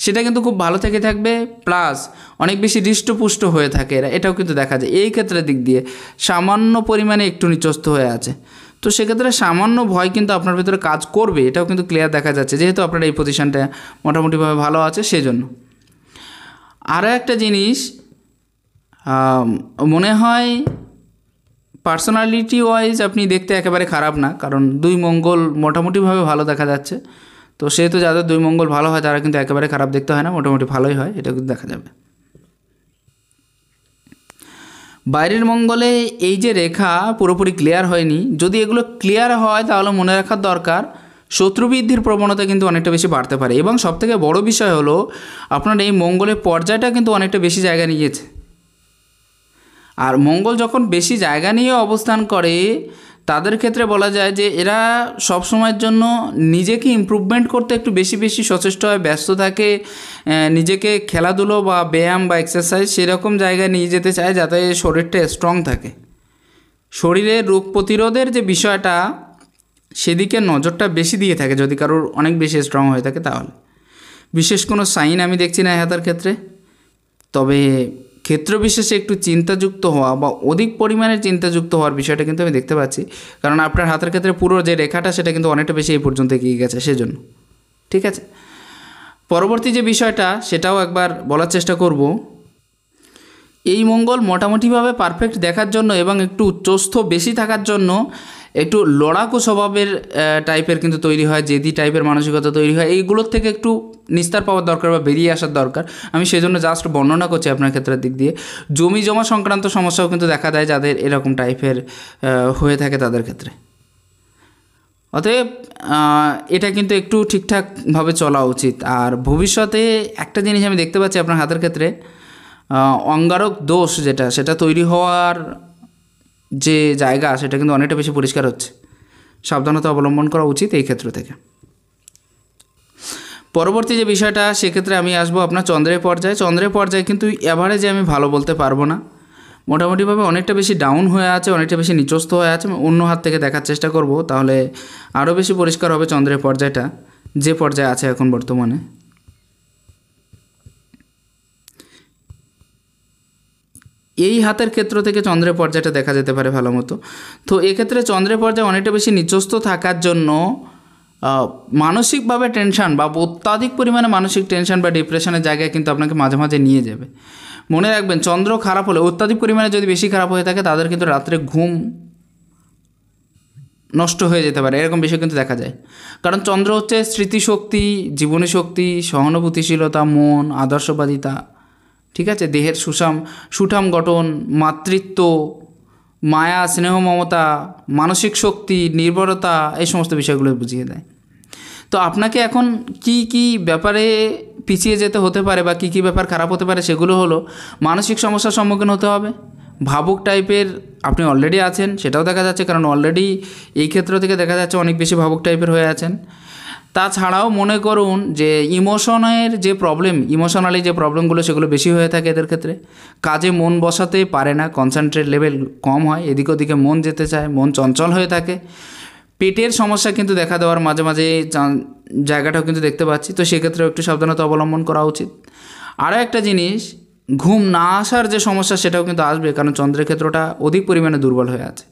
সেটা কিন্তু খুব ভালো থেকে থাকবে প্লাস অনেক বেশি হৃষ্টপুষ্ট হয়ে থাকে এরা। এটাও কিন্তু দেখা যায়। এই ক্ষেত্রের দিক দিয়ে সামান্য পরিমাণে একটু নিচস্থ হয়ে আছে। তো সেক্ষেত্রে সামান্য ভয় কিন্তু আপনার ভিতরে কাজ করবে, এটাও কিন্তু ক্লিয়ার দেখা যাচ্ছে। যেহেতু আপনার এই পজিশানটা মোটামুটিভাবে ভালো আছে, সেজন্য। আরও একটা জিনিস মনে হয় পার্সোনালিটি ওয়াইজ আপনি দেখতে একেবারে খারাপ না, কারণ দুই মঙ্গল মোটামুটিভাবে ভালো দেখা যাচ্ছে। তো সেহেতু যাদের দুই মঙ্গল ভালো হয়, তারা কিন্তু একেবারে খারাপ দেখতে হয় না, মোটামুটি ভালোই হয়, এটা কিন্তু দেখা যাবে। বাইরের মঙ্গলে এই যে রেখা পুরোপুরি ক্লিয়ার হয়নি, যদি এগুলো ক্লিয়ার হয়, তাহলে মনে রাখার দরকার, শত্রুবৃদ্ধির প্রবণতা কিন্তু অনেকটা বেশি বাড়তে পারে। এবং সবথেকে বড় বিষয় হলো, আপনার এই মঙ্গলের পর্যায়টা কিন্তু অনেকটা বেশি জায়গা নিয়েছে আর মঙ্গল যখন বেশি জায়গা নিয়ে অবস্থান করে তাদের ক্ষেত্রে বলা যায় যে এরা সব সময়ের জন্য নিজেকে ইমপ্রুভমেন্ট করতে একটু বেশি বেশি সচেষ্ট হয়, ব্যস্ত থাকে নিজেকে খেলাধুলো বা ব্যায়াম বা এক্সারসাইজ সেরকম জায়গায় নিয়ে যেতে চায় যাতে শরীরটা স্ট্রং থাকে। শরীরের রোগ প্রতিরোধের যে বিষয়টা, সেদিকে নজরটা বেশি দিয়ে থাকে যদি কারোর অনেক বেশি স্ট্রং হয়ে থাকে তাহলে। বিশেষ কোনো সাইন আমি দেখছি না হাতার ক্ষেত্রে। তবে ক্ষেত্র বিশেষে একটু চিন্তাযুক্ত হওয়া বা অধিক পরিমাণে চিন্তাযুক্ত হওয়ার বিষয়টা কিন্তু আমি দেখতে পাচ্ছি। কারণ আপনার হাতের ক্ষেত্রে পুরো যে রেখাটা, সেটা কিন্তু অনেকটা বেশি এই পর্যন্ত এগিয়ে গেছে, সেজন্য। ঠিক আছে? পরবর্তী যে বিষয়টা, সেটাও একবার বলার চেষ্টা করব। এই মঙ্গল মোটামুটিভাবে পারফেক্ট দেখার জন্য এবং একটু উচ্চস্থ বেশি থাকার জন্য একটু লড়াকু স্বভাবের টাইপের কিন্তু তৈরি হয়, জেদি টাইপের মানসিকতা তৈরি হয়। এইগুলোর থেকে একটু নিস্তার পাওয়ার দরকার বা বেরিয়ে আসার দরকার। আমি সেই জন্য জাস্ট বর্ণনা করছি আপনার ক্ষেত্রের দিক দিয়ে। জমি জমা সংক্রান্ত সমস্যাও কিন্তু দেখা দেয় যাদের এরকম টাইপের হয়ে থাকে তাদের ক্ষেত্রে। অতএব এটা কিন্তু একটু ঠিকঠাকভাবে চলা উচিত। আর ভবিষ্যতে একটা জিনিস আমি দেখতে পাচ্ছি আপনার হাতের ক্ষেত্রে অঙ্গারক দোষ যেটা, সেটা তৈরি হওয়ার যে জায়গা, সেটা কিন্তু অনেকটা বেশি পরিষ্কার হচ্ছে। সাবধানতা অবলম্বন করা উচিত এই ক্ষেত্র থেকে। পরবর্তী যে বিষয়টা, সেক্ষেত্রে আমি আসব আপনার চন্দ্রের পর্যায়ে। চন্দ্রের পর্যায়ে কিন্তু অ্যাভারেজে আমি ভালো বলতে পারব না। মোটামুটিভাবে অনেকটা বেশি ডাউন হয়ে আছে, অনেকটা বেশি নিচস্থ হয়ে আছে। অন্য হাত থেকে দেখার চেষ্টা করব, তাহলে আরও বেশি পরিষ্কার হবে চন্দ্রের পর্যায়টা, যে পর্যায়ে আছে এখন বর্তমানে। এই হাতের ক্ষেত্র থেকে চন্দ্রের পর্যায়টা দেখা যেতে পারে ভালো মতো। তো এক্ষেত্রে চন্দ্রের পর্যায়ে অনেকটা বেশি নিচস্থ থাকার জন্য মানসিকভাবে টেনশন বা অত্যাধিক পরিমাণে মানসিক টেনশন বা ডিপ্রেশনের জায়গায় কিন্তু আপনাকে মাঝে মাঝে নিয়ে যাবে। মনে রাখবেন, চন্দ্র খারাপ হলে, অত্যাধিক পরিমাণে যদি বেশি খারাপ হয়ে থাকে, তাদের কিন্তু রাত্রে ঘুম নষ্ট হয়ে যেতে পারে। এরকম বিষয় কিন্তু দেখা যায়। কারণ চন্দ্র হচ্ছে স্মৃতিশক্তি জীবনী শক্তি সহানুভূতিশীলতা, মন, আদর্শবাদিতা, ঠিক আছে? দেহের সুষাম, সুঠাম গঠন, মাতৃত্ব, মায়া, স্নেহ মমতা, মানসিক শক্তি, নির্ভরতা, এই সমস্ত বিষয়গুলো বুঝিয়ে দেয়। তো আপনাকে এখন কি কি ব্যাপারে পিছিয়ে যেতে হতে পারে বা কী কী ব্যাপার খারাপ হতে পারে সেগুলো হলো মানসিক সমস্যার সম্মুখীন হতে হবে। ভাবুক টাইপের আপনি অলরেডি আছেন, সেটাও দেখা যাচ্ছে কারণ অলরেডি এই ক্ষেত্র থেকে দেখা যাচ্ছে অনেক বেশি ভাবুক টাইপের হয়ে আছেন। তাছাড়াও মনে করুন যে ইমোশনের যে প্রবলেম ইমোশনালি যে প্রবলেমগুলো সেগুলো বেশি হয়ে থাকে এদের ক্ষেত্রে। কাজে মন বসাতে পারে না কনসেন্ট্রেট লেভেল কম হয়, এদিক ওদিকে মন যেতে চায়, মন চঞ্চল হয়ে থাকে। পেটের সমস্যা কিন্তু দেখা দেওয়ার মাঝে মাঝে জায়গাটাও কিন্তু দেখতে পাচ্ছি। তো সেক্ষেত্রেও একটু সাবধানতা অবলম্বন করা উচিত। আরও একটা জিনিস, ঘুম না আসার যে সমস্যা সেটাও কিন্তু আসবে, কারণ চন্দ্রের ক্ষেত্রটা অধিক পরিমাণে দুর্বল হয়ে আছে।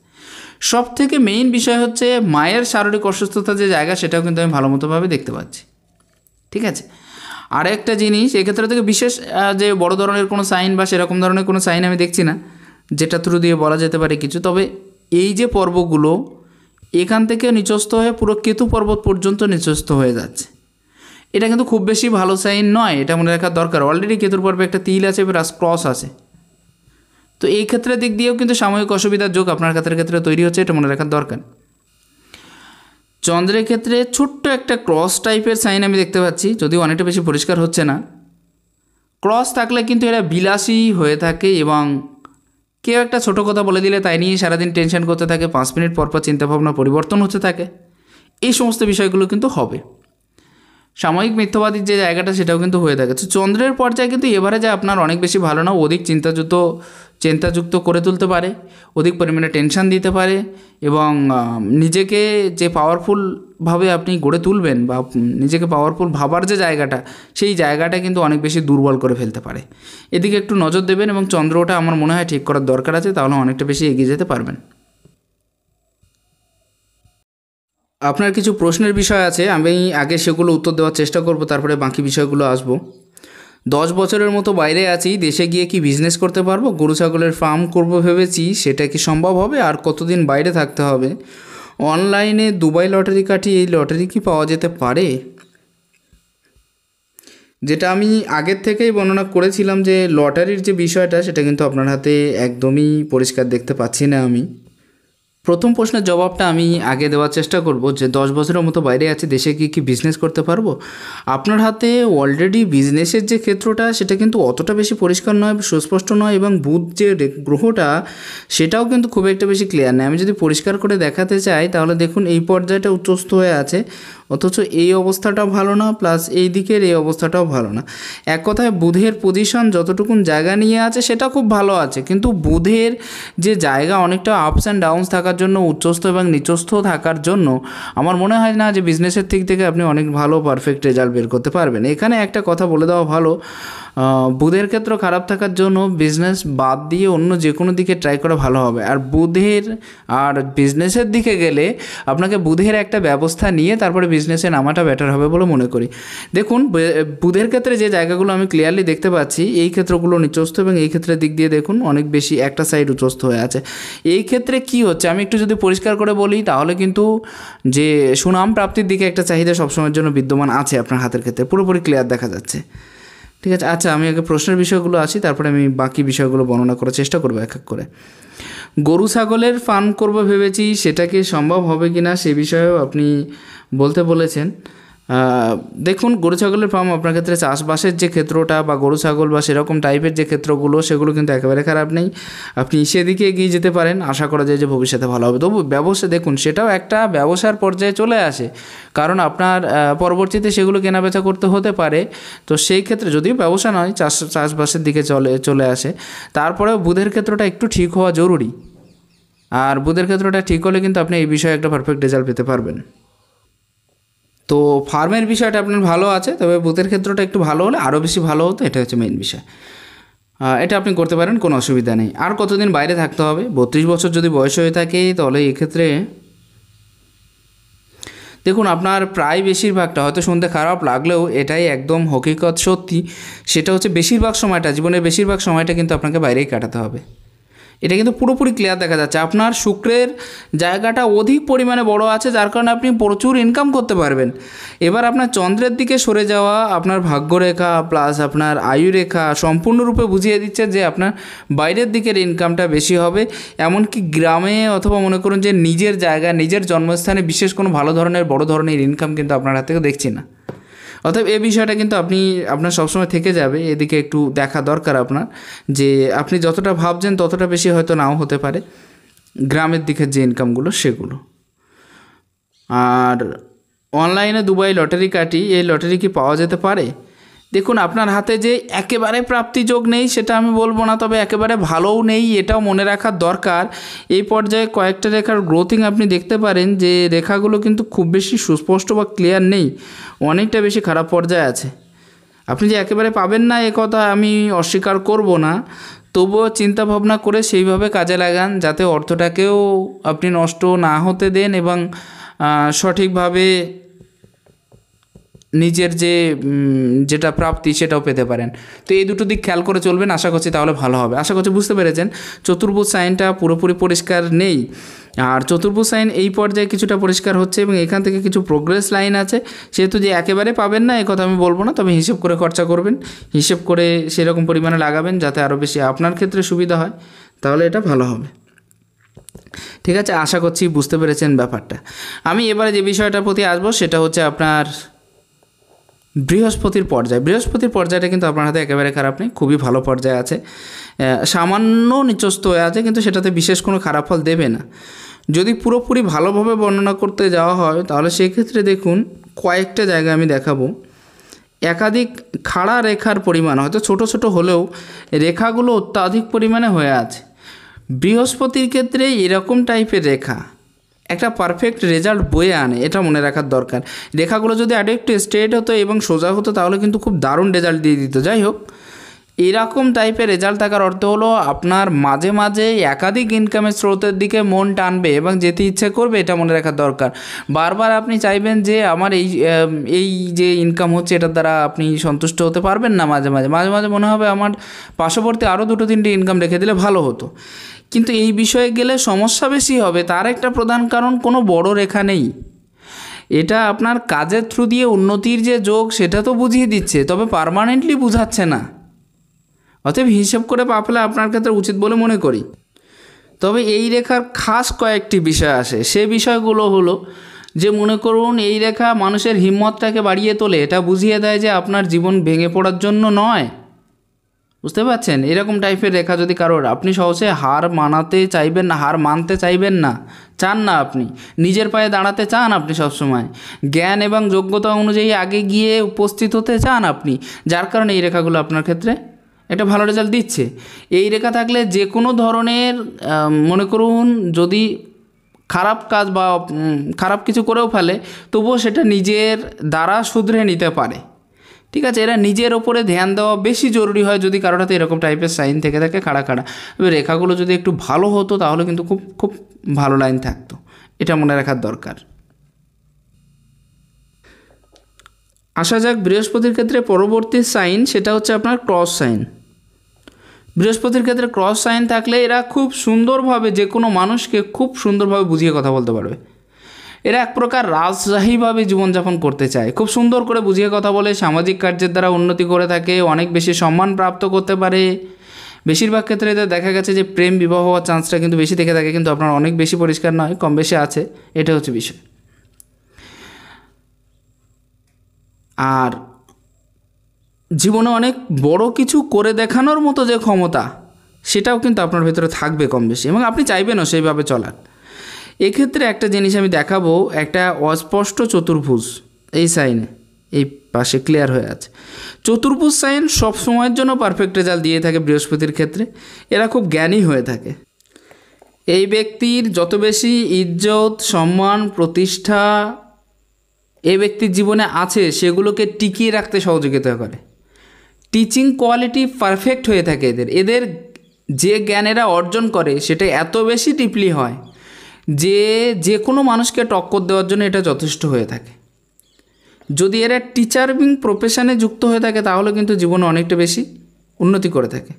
সব থেকে মেইন বিষয় হচ্ছে মায়ের শারীরিক অসুস্থতার যে জায়গা, সেটাও কিন্তু আমি ভালো মতোভাবে দেখতে পাচ্ছি। ঠিক আছে? আর একটা জিনিস, এক্ষেত্রে থেকে বিশেষ যে বড় ধরনের কোনো সাইন বা সেরকম ধরনের কোনো সাইন আমি দেখছি না, যেটা থ্রু দিয়ে বলা যেতে পারে কিছু। তবে এই যে পর্বগুলো এখান থেকে নিচস্থ হয়ে পুরো কেতু পর্বত পর্যন্ত নিচস্থ হয়ে যাচ্ছে। এটা কিন্তু খুব বেশি ভালো সাইন নয়, এটা মনে রাখার দরকার। অলরেডি কেতুর পর্বে একটা তিল আছে প্লাস ক্রস আছে। তো এই ক্ষেত্রে দিক দিয়েও কিন্তু সাময়িক অসুবিধার যোগ আপনার ক্ষেত্রে ক্ষেত্রে তৈরি হচ্ছে, এটা মনে রাখার দরকার। চন্দ্রের ক্ষেত্রে ছোট্ট একটা ক্রস টাইপের সাইন আমি দেখতে পাচ্ছি, যদিও অনেকটা বেশি পরিষ্কার হচ্ছে না। ক্রস থাকলে কিন্তু এরা বিলাসী হয়ে থাকে এবং কেউ একটা ছোটো কথা বলে দিলে তাই নিয়ে সারাদিন টেনশন করতে থাকে, পাঁচ মিনিট পরপর পর চিন্তাভাবনা পরিবর্তন হতে থাকে। এই সমস্ত বিষয়গুলো কিন্তু হবে। সাময়িক মিথ্যাবাদীর যে জায়গাটা সেটাও কিন্তু হয়ে থাকে। তো চন্দ্রের পর্যায়ে কিন্তু এবারে যে আপনার অনেক বেশি ভালো না, অধিক চিন্তাযুক্ত চিন্তাযুক্ত করে তুলতে পারে, অধিক পরিমাণে টেনশান দিতে পারে এবং নিজেকে যে পাওয়ারফুলভাবে আপনি গড়ে তুলবেন বা নিজেকে পাওয়ারফুল ভাবার যে জায়গাটা, সেই জায়গাটা কিন্তু অনেক বেশি দুর্বল করে ফেলতে পারে। এদিকে একটু নজর দেবেন এবং চন্দ্রটা আমার মনে হয় ঠিক করার দরকার আছে, তাহলে অনেকটা বেশি এগিয়ে যেতে পারবেন। আপনার কিছু প্রশ্নের বিষয় আছে, আমি আগে সেগুলো উত্তর দেওয়ার চেষ্টা করব, তারপরে বাকি বিষয়গুলো আসব। দশ বছরের মতো বাইরে আছি, দেশে গিয়ে কি বিজনেস করতে পারব? গরু ছাগলের ফার্ম করব ভেবেছি, সেটা কি সম্ভব হবে? আর কতদিন বাইরে থাকতে হবে? অনলাইনে দুবাই লটারি কাটি এই লটারি কি পাওয়া যেতে পারে? যেটা আমি আগের থেকেই বর্ণনা করেছিলাম যে, লটারির যে বিষয়টা, সেটা কিন্তু আপনার হাতে একদমই পরিষ্কার দেখতে পাচ্ছি না আমি। প্রথম প্রশ্নের জবাবটা আমি আগে দেওয়ার চেষ্টা করব যে দশ বছরের মতো বাইরে আছে, দেশে কি কি বিজনেস করতে পারব? আপনার হাতে অলরেডি বিজনেসের যে ক্ষেত্রটা, সেটা কিন্তু অতটা বেশি পরিষ্কার নয়, সুস্পষ্ট নয় এবং বুধ যে গ্রহটা, সেটাও কিন্তু খুব একটা বেশি ক্লিয়ার নয়। আমি যদি পরিষ্কার করে দেখাতে চাই, তাহলে দেখুন এই পর্যায়টা উচ্চস্থ হয়ে আছে। অথচ এই অবস্থাটা ভালো না প্লাস এই দিকের এই অবস্থাটাও ভালো না। এক কথায় বুধের পজিশন যতটুকুন জায়গা নিয়ে আছে, সেটা খুব ভালো আছে। কিন্তু বুধের যে জায়গা অনেকটা আপস অ্যান্ড ডাউনস থাকার জন্য, উচ্চস্থ এবং নিচস্থ থাকার জন্য, আমার মনে হয় না যে বিজনেসের দিক থেকে আপনি অনেক ভালো পারফেক্ট রেজাল্ট বের করতে পারবেন। এখানে একটা কথা বলে দেওয়া ভালো। বুধের ক্ষেত্র খারাপ থাকার জন্য বিজনেস বাদ দিয়ে অন্য যে কোনো দিকে ট্রাই করা ভালো হবে। আর বুধের, আর বিজনেসের দিকে গেলে আপনাকে বুধের একটা ব্যবস্থা নিয়ে তারপরে বিজনেসে নামাটা বেটার হবে বলে মনে করি। দেখুন বুধের ক্ষেত্রে যে জায়গাগুলো আমি ক্লিয়ারলি দেখতে পাচ্ছি, এই ক্ষেত্রগুলো নিচস্থ এবং এই ক্ষেত্রের দিক দিয়ে দেখুন, অনেক বেশি একটা সাইড উচ্চস্থ হয়ে আছে। এই ক্ষেত্রে কি হচ্ছে, আমি একটু যদি পরিষ্কার করে বলি, তাহলে কিন্তু যে সুনাম প্রাপ্তির দিকে একটা চাহিদা সবসময়ের জন্য বিদ্যমান আছে আপনার হাতের ক্ষেত্রে, পুরোপুরি ক্লিয়ার দেখা যাচ্ছে। ঠিক আছে আচ্ছা আমি আগে প্রশ্নের বিষয়গুলো আছি, তারপরে আমি বাকি বিষয়গুলো বর্ণনা করার চেষ্টা করব এক এক করে। গরু ছাগলের ফার্ম করব ভেবেছি সেটাকে সম্ভব হবে কি না সে বিষয়েও আপনি বলতে বলেছেন। দেখুন, গরু ছাগলের ফার্ম আপনার ক্ষেত্রে চাষবাসের যে ক্ষেত্রটা বা গরু ছাগল বা সেরকম টাইপের যে ক্ষেত্রগুলো, সেগুলো কিন্তু একেবারে খারাপ নেই। আপনি সেদিকে এগিয়ে যেতে পারেন, আশা করা যায় যে ভবিষ্যতে ভালো হবে। তবু ব্যবসা, দেখুন, সেটাও একটা ব্যবসার পর্যায়ে চলে আসে। কারণ আপনার পরবর্তীতে সেগুলো কেনাবেচা করতে হতে পারে। তো সেই ক্ষেত্রে যদিও ব্যবসা নয়, চাষ, চাষবাসের দিকে চলে চলে আসে। তারপরেও বুধের ক্ষেত্রটা একটু ঠিক হওয়া জরুরি। আর বুধের ক্ষেত্রটা ঠিক হলে কিন্তু আপনি এই বিষয়ে একটা পারফেক্ট রেজাল্ট পেতে পারবেন। তো ফার্মের বিষয়টা আপনার ভালো আছে, তবে বুথের ক্ষেত্রটা একটু ভালো হলে আরও বেশি ভালো হতো এটা হচ্ছে মেইন বিষয়। এটা আপনি করতে পারেন, কোনো অসুবিধা নেই। আর কতদিন বাইরে থাকতে হবে? বত্রিশ বছর যদি বয়স হয়ে থাকে, তাহলে এক্ষেত্রে দেখুন, আপনার প্রায় বেশিরভাগটা হয়তো শুনতে খারাপ লাগলেও এটাই একদম হকিকত সত্যি। সেটা হচ্ছে বেশিরভাগ সময়টা, জীবনের বেশিরভাগ সময়টা কিন্তু আপনাকে বাইরেই কাটাতে হবে। এটা কিন্তু পুরোপুরি ক্লিয়ার দেখা যাচ্ছে। আপনার শুক্রের জায়গাটা অধিক পরিমাণে বড় আছে, যার কারণে আপনি প্রচুর ইনকাম করতে পারবেন। এবার আপনার চন্দ্রের দিকে সরে যাওয়া, আপনার ভাগ্যরেখা প্লাস আপনার আয়ু রেখা সম্পূর্ণরূপে বুঝিয়ে দিচ্ছে যে আপনার বাইরের দিকের ইনকামটা বেশি হবে। এমনকি গ্রামে অথবা মনে করুন যে নিজের জায়গা নিজের জন্মস্থানে বিশেষ কোনো ভালো ধরনের, বড় ধরনের ইনকাম কিন্তু আপনার হাত থেকে দেখছি না। অতএব এই বিষয়টা কিন্তু আপনি, আপনার সবসময় থেকে যাবে। এদিকে একটু দেখা দরকার আপনার যে আপনি যতটা ভাবছেন ততটা বেশি হয়তো নাও হতে পারে। গ্রামের দিকের যে ইনকামগুলো সেগুলো। আর অনলাইনে দুবাই লটারি কাটি, এই লটারি কি পাওয়া যেতে পারে? দেখুন, আপনার হাতে যে একেবারে প্রাপ্তিযোগ নেই, সেটা আমি বলব না, তবে একেবারে ভালোও নেই, এটাও মনে রাখার দরকার। এই পর্যায়ে কয়েকটা রেখার গ্রোথিং আপনি দেখতে পারেন, যে রেখাগুলো কিন্তু খুব বেশি সুস্পষ্ট বা ক্লিয়ার নেই, অনেকটা বেশি খারাপ পর্যায়ে আছে। আপনি যে একেবারে পাবেন না, এ কথা আমি অস্বীকার করব না, তবুও চিন্তা ভাবনা করে সেইভাবে কাজে লাগান, যাতে অর্থটাকেও আপনি নষ্ট না হতে দেন এবং সঠিকভাবে নিজের যে যেটা প্রাপ্তি সেটাও পেতে পারেন। তো এই দুটো দিক খেয়াল করে চলবেন, আশা করছি তাহলে ভালো হবে। আশা করছি বুঝতে পেরেছেন, চতুর্ভুজ সাইনটা পুরোপুরি পরিষ্কার নেই। আর চতুর্ভুজ সাইন এই পর্যায়ে কিছুটা পরিষ্কার হচ্ছে এবং এখান থেকে কিছু প্রোগ্রেস লাইন আছে। সেহেতু যে একেবারে পাবেন না কথা আমি বলব না, তবে হিসেব করে খরচা করবেন। হিসেব করে সেরকম পরিমাণে লাগাবেন যাতে আরও বেশি আপনার ক্ষেত্রে সুবিধা হয়। তাহলে এটা ভালো হবে। ঠিক আছে, আশা করছি বুঝতে পেরেছেন ব্যাপারটা। আমি এবারে যে বিষয়টার প্রতি আসব, সেটা হচ্ছে আপনার বৃহস্পতির পর্যায়। বৃহস্পতির পর্যায়টা কিন্তু আপনার হাতে একেবারে খারাপ নেই, খুবই ভালো পর্যায়ে আছে। সামান্য নিচস্ত হয়ে আছে, কিন্তু সেটাতে বিশেষ কোনো খারাপ ফল দেবে না। যদি পুরোপুরি ভালোভাবে বর্ণনা করতে যাওয়া হয়, তাহলে সেক্ষেত্রে দেখুন, কয়েকটা জায়গা আমি দেখাবো। একাধিক খাড়া রেখার পরিমাণ, হয়তো ছোট ছোট হলেও রেখাগুলো অত্যাধিক পরিমাণে হয়ে আছে। বৃহস্পতির ক্ষেত্রে এরকম টাইপের রেখা একটা পারফেক্ট রেজাল্ট বয়ে আনে, এটা মনে রাখার দরকার। রেখাগুলো যদি আরও একটু স্ট্রেট হতো এবং সোজা হতো, তাহলে কিন্তু খুব দারুণ রেজাল্ট দিয়ে দিত। যাই হোক, এরকম টাইপের রেজাল্ট থাকার অর্থ হলো আপনার মাঝে মাঝে একাধিক ইনকামের স্রোতের দিকে মন টানবে এবং যেতে ইচ্ছে করবে, এটা মনে রাখার দরকার। বারবার আপনি চাইবেন যে আমার এই এই যে ইনকাম হচ্ছে, এটার দ্বারা আপনি সন্তুষ্ট হতে পারবেন না মাঝে মাঝে। মাঝে মাঝে মনে হবে আমার পার্শ্ববর্তী আরও দুটো তিনটে ইনকাম রেখে দিলে ভালো হতো। কিন্তু এই বিষয়ে গেলে সমস্যা বেশি হবে। তার একটা প্রধান কারণ, কোনো বড় রেখা নেই। এটা আপনার কাজের থ্রু দিয়ে উন্নতির যে যোগ, সেটা তো বুঝিয়ে দিচ্ছে, তবে পার্মানেন্টলি বুঝাচ্ছে না। অতএব হিসেব করে পাপলে আপনার ক্ষেত্রে উচিত বলে মনে করি। তবে এই রেখার খাস কয়েকটি বিষয় আসে সে বিষয়গুলো হলো যে, মনে করুন এই রেখা মানুষের হিম্মতটাকে বাড়িয়ে তোলে, এটা বুঝিয়ে দেয় যে আপনার জীবন ভেঙে পড়ার জন্য নয়। বুঝতে পারছেন? এরকম টাইপের রেখা যদি কারোর, আপনি সহজে হার মানাতে চাইবেন না, হার মানতে চাইবেন না, চান না আপনি। নিজের পায়ে দাঁড়াতে চান আপনি সবসময়। জ্ঞান এবং যোগ্যতা অনুযায়ী আগে গিয়ে উপস্থিত হতে চান আপনি। যার কারণে এই রেখাগুলো আপনার ক্ষেত্রে একটা ভালো রেজাল্ট দিচ্ছে। এই রেখা থাকলে যে কোনো ধরনের মনে করুন যদি খারাপ কাজ বা খারাপ কিছু করেও ফেলে, তবুও সেটা নিজের দ্বারা শুধরে নিতে পারে। ঠিক আছে, এরা নিজের ওপরে ধ্যান দেওয়া বেশি জরুরি হয় যদি কারোর হাতে এরকম টাইপের সাইন থেকে থাকে, খাড়া খাড়া। এবার রেখাগুলো যদি একটু ভালো হতো, তাহলে কিন্তু খুব খুব ভালো লাইন থাকতো। এটা মনে রাখার দরকার। আসা যাক বৃহস্পতির ক্ষেত্রে পরবর্তী সাইন সেটা হচ্ছে আপনার ক্রস সাইন বৃহস্পতির ক্ষেত্রে ক্রস সাইন থাকলে এরা খুব সুন্দরভাবে যে কোনো মানুষকে খুব সুন্দরভাবে বুঝিয়ে কথা বলতে পারবে। এরা এক প্রকার রাজশাহীভাবে জীবনযাপন করতে চায়। খুব সুন্দর করে বুঝিয়ে কথা বলে, সামাজিক কার্যের দ্বারা উন্নতি করে থাকে, অনেক বেশি সম্মান প্রাপ্ত করতে পারে। বেশিরভাগ ক্ষেত্রে এদের দেখা গেছে যে, প্রেম বিবাহ হওয়ার চান্সটা কিন্তু বেশি থেকে থাকে, কিন্তু আপনার অনেক বেশি পরিষ্কার নয়, কম বেশি আছে, এটা হচ্ছে বিষয়। আর জীবনে অনেক বড় কিছু করে দেখানোর মতো যে ক্ষমতা, সেটাও কিন্তু আপনার ভেতরে থাকবে কম বেশি, এবং আপনি চাইবেনও সেইভাবে চলার। এক্ষেত্রে একটা জিনিস আমি দেখাবো, একটা অস্পষ্ট চতুর্ভুজ, এই সাইনে, এই পাশে ক্লিয়ার হয়ে আছে। চতুর্ভুজ সাইন সব সময়ের জন্য পারফেক্ট রেজাল্ট দিয়ে থাকে বৃহস্পতির ক্ষেত্রে, এরা খুব জ্ঞানী হয়ে থাকে। এই ব্যক্তির যত বেশি ইজ্জত, সম্মান, প্রতিষ্ঠা এই ব্যক্তির জীবনে আছে, সেগুলোকে টিকিয়ে রাখতে সহযোগিতা করে। টিচিং কোয়ালিটি পারফেক্ট হয়ে থাকে এদের। এদের যে জ্ঞান এরা অর্জন করে, সেটা এত বেশি ডিপলি হয় যে যে কোনো মানুষকে টক্কর দেওয়ার জন্য এটা যথেষ্ট হয়ে থাকে। যদি এরা টিচার বিং প্রফেশনে যুক্ত হয়ে থাকে, তাহলে কিন্তু জীবনে অনেকটা বেশি উন্নতি করে থাকে।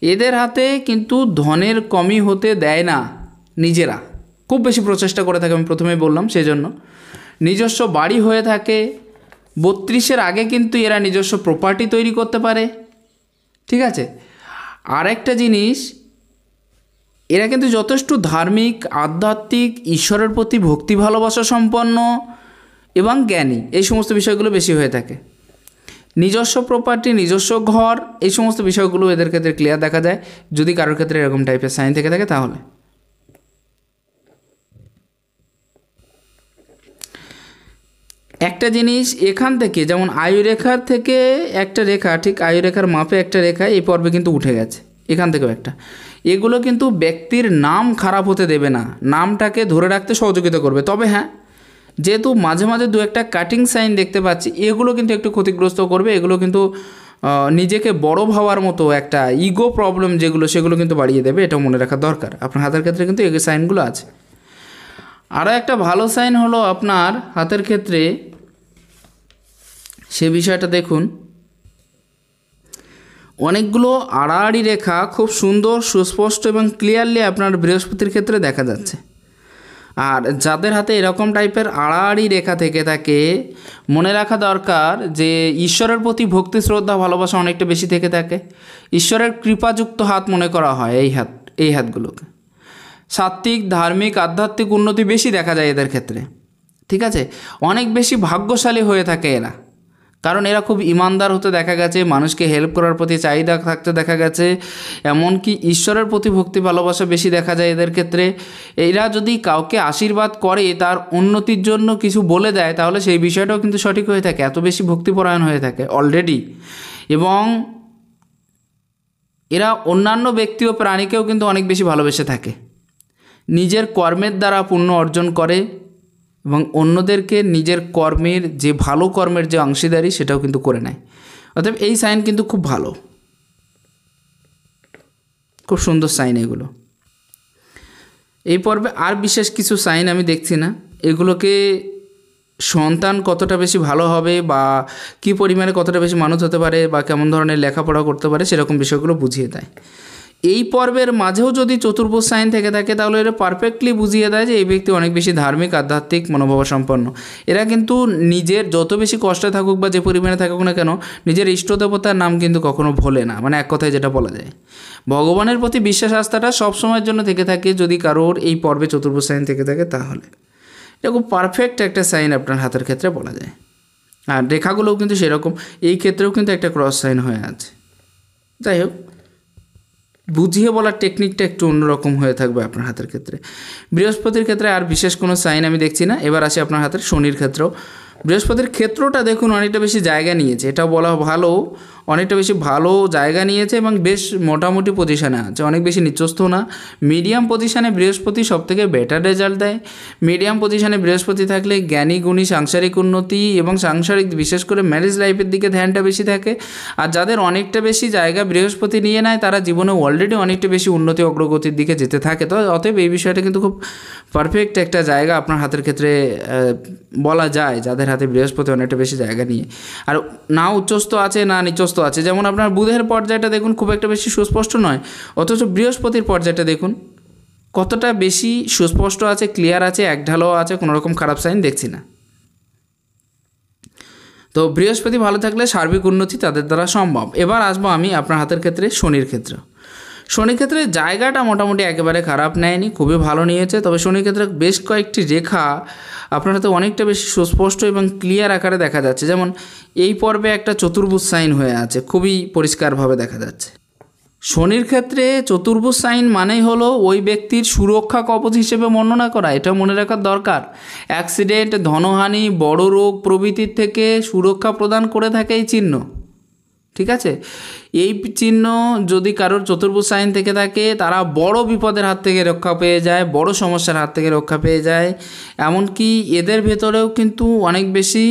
এদের হাতে কিন্তু ধনের কমি হতে দেয় না নিজেরা। খুব বেশি প্রচেষ্টা করে থাকে, আমি প্রথমেই বললাম সেই জন্য নিজস্ব বাড়ি হয়ে থাকে, বত্রিশের আগে কিন্তু এরা নিজস্ব প্রপার্টি তৈরি করতে পারে। ঠিক আছে? আরেকটা জিনিস এরা কিন্তু যথেষ্ট ধার্মিক, আধ্যাত্মিক, ঈশ্বরের প্রতি ভক্তি, ভালোবাসা সম্পন্ন এবং জ্ঞানী। এই সমস্ত বিষয়গুলো বেশি হয়ে থাকে। নিজস্ব প্রপার্টি নিজস্ব ঘর, এই সমস্ত বিষয়গুলো এদের ক্ষেত্রে ক্লিয়ার দেখা যায়। যদি কারোর ক্ষেত্রে এরকম টাইপের সাইন থেকে থাকে তাহলে। একটা জিনিস এখান থেকে, যেমন আয়ুরেখার থেকে একটা রেখা, ঠিক আয়ুরেখার মাপে একটা রেখা, এই পর্বে কিন্তু উঠে গেছে। এখান থেকেও একটা। এগুলো কিন্তু ব্যক্তির নাম খারাপ হতে দেবে না। নামটাকে ধরে রাখতে সহযোগিতা করবে। তবে হ্যাঁ যেহেতু মাঝে মাঝে দু একটা কাটিং সাইন দেখতে পাচ্ছি, এগুলো কিন্তু একটু ক্ষতিগ্রস্ত করবে। এগুলো কিন্তু নিজেকে বড় ভাবার মতো একটা ইগো প্রবলেম যেগুলো, সেগুলো কিন্তু বাড়িয়ে দেবে। এটা মনে রাখা দরকার। আপনার হাতের ক্ষেত্রে কিন্তু এই সাইনগুলো আছে। আরও একটা ভালো সাইন হলো আপনার হাতের ক্ষেত্রে, সে বিষয়টা দেখুন। অনেকগুলো আড়াআড়ি রেখা খুব সুন্দর, সুস্পষ্ট এবং ক্লিয়ারলি আপনার বৃহস্পতির ক্ষেত্রে দেখা যাচ্ছে। আর যাদের হাতে এরকম টাইপের আড়াআড়ি রেখা থেকে থাকে, মনে রাখা দরকার যে ঈশ্বরের প্রতি ভক্তি, শ্রদ্ধা, ভালোবাসা অনেকটা বেশি থেকে থাকে। ঈশ্বরের কৃপাযুক্ত হাত মনে করা হয় এই হাত, এই হাতগুলোকে। সাত্ত্বিক, ধার্মিক, আধ্যাত্মিক উন্নতি বেশি দেখা যায় এদের ক্ষেত্রে। ঠিক আছে? অনেক বেশি ভাগ্যশালী হয়ে থাকে এরা। কারণ এরা খুব ইমানদার হতে দেখা গেছে, মানুষকে হেল্প করার প্রতি চাহিদা থাকতে দেখা গেছে, এমনকি ঈশ্বরের প্রতি ভক্তি, ভালোবাসা বেশি দেখা যায় এদের ক্ষেত্রে। এরা যদি কাউকে আশীর্বাদ করে, তার উন্নতির জন্য কিছু বলে দেয়, তাহলে সেই বিষয়টাও কিন্তু সঠিক হয়ে থাকে, এত বেশি ভক্তিপরায়ণ হয়ে থাকে অলরেডি এবং এরা অন্যান্য ব্যক্তি ও প্রাণীকেও কিন্তু অনেক বেশি ভালোবেসে থাকে। নিজের কর্মের দ্বারা পুণ্য অর্জন করে এবং অন্যদেরকে নিজের কর্মের যে ভালো কর্মের যে অংশীদারি সেটাও কিন্তু করে নেয়। অতএব এই সাইন কিন্তু খুব ভালো। খুব সুন্দর সাইন এগুলো। এই পর্বে আর বিশেষ কিছু সাইন আমি দেখছি না। এগুলোকে সন্তান কতটা বেশি ভালো হবে বা কী পরিমাণে কতটা বেশি মানুষ হতে পারে বা কেমন ধরনের লেখাপড়া করতে পারে সেরকম বিষয়গুলো বুঝিয়ে দেয়। এই পর্বের মাঝেও যদি চতুর্ভুজ সাইন থেকে থাকে, তাহলে এটা পারফেক্টলি বুঝিয়ে দেয় যে এই ব্যক্তি অনেক বেশি ধার্মিক, আধ্যাত্মিক মনোভাব সম্পন্ন এরা কিন্তু নিজের যত বেশি কষ্টে থাকুক বা যে পরিমাণে থাকুক না কেন, নিজের ইষ্ট দেবতার নাম কিন্তু কখনো ভোলে না। মানে এক কথায় যেটা বলা যায়। ভগবানের প্রতি বিশ্বাস আস্থাটা সবসময়ের জন্য থেকে থাকে যদি কারোর এই পর্বে চতুর্ভুজ সাইন থেকে থাকে তাহলে। এটা খুব পারফেক্ট একটা সাইন আপনার হাতের ক্ষেত্রে বলা যায়। আর রেখাগুলোও কিন্তু সেরকম। এই ক্ষেত্রেও কিন্তু একটা ক্রস সাইন হয়ে আছে। যাই হোক বুঝিয়ে বলার টেকনিকটা একটু অন্যরকম হয়ে থাকবে আপনার হাতের ক্ষেত্রে। বৃহস্পতির ক্ষেত্রে আর বিশেষ কোনো সাইন আমি দেখছি না। এবার আসি আপনার হাতের শনির ক্ষেত্রেও বৃহস্পতির ক্ষেত্রটা দেখুন অনেকটা বেশি জায়গা নিয়েছে। এটা বলা ভালো। অনেকটা বেশি ভালো জায়গা নিয়েছে এবং বেশ মোটামুটি পজিশানে আছে। অনেক বেশি নিচস্থ না। মিডিয়াম পজিশানে বৃহস্পতি সব থেকে বেটার রেজাল্ট দেয় মিডিয়াম পজিশানে বৃহস্পতি থাকলে জ্ঞানী, গুণী, সাংসারিক উন্নতি এবং সাংসারিক বিশেষ করে ম্যারেজ লাইফের দিকে ধ্যানটা বেশি থাকে। আর যাদের অনেকটা বেশি জায়গা বৃহস্পতি নিয়ে নেয়, তারা জীবনে অলরেডি অনেকটা বেশি উন্নতি অগ্রগতির দিকে যেতে থাকে। তো অতএব এই বিষয়টা কিন্তু খুব পারফেক্ট একটা জায়গা আপনার হাতের ক্ষেত্রে বলা যায়, যাদের হাতে বৃহস্পতি অনেকটা বেশি জায়গা নিয়ে। আর না উচ্চস্থ আছে, না নিচস্থ আছে। যেমন আপনার বুধের পর্যায়টা দেখুন, খুব একটা বেশি সুস্পষ্ট নয়, অথচ বৃহস্পতির পর্যায়টা দেখুন, কতটা বেশি সুস্পষ্ট আছে ক্লিয়ার আছে এক ঢালো আছে কোনো রকম খারাপ সাইন দেখছি না। তো বৃহস্পতি ভালো থাকলে সার্বিক উন্নতি তাদের দ্বারা সম্ভব। এবার আসব আমি আপনার হাতের ক্ষেত্রে শনির ক্ষেত্রে। শনির ক্ষেত্রে জায়গাটা মোটামুটি একেবারে খারাপ নেয়নি, খুবই ভালো নিয়েছে। তবে শনির ক্ষেত্রে বেশ কয়েকটি রেখা আপনার হাতে অনেকটা বেশি সুস্পষ্ট এবং ক্লিয়ার আকারে দেখা যাচ্ছে। যেমন এই পর্বে একটা চতুর্ভুজ সাইন হয়ে আছে, খুবই পরিষ্কারভাবে দেখা যাচ্ছে। শনির ক্ষেত্রে চতুর্ভুজ সাইন মানেই হলো ওই ব্যক্তির সুরক্ষা কবচ হিসেবে বর্ণনা করা, এটা মনে রাখার দরকার। অ্যাক্সিডেন্ট, ধনহানি, বড় রোগ প্রভৃতির থেকে সুরক্ষা প্রদান করে থাকে এই চিহ্ন। ঠিক আছে? এই চিহ্ন যদি কারোর চতুর্ভুজ সাইন থেকে থাকে, তারা বড় বিপদের হাত থেকে রক্ষা পেয়ে যায়, বড় সমস্যার হাত থেকে রক্ষা পেয়ে যায়। এমনকি এদের ভেতরেও কিন্তু অনেক বেশি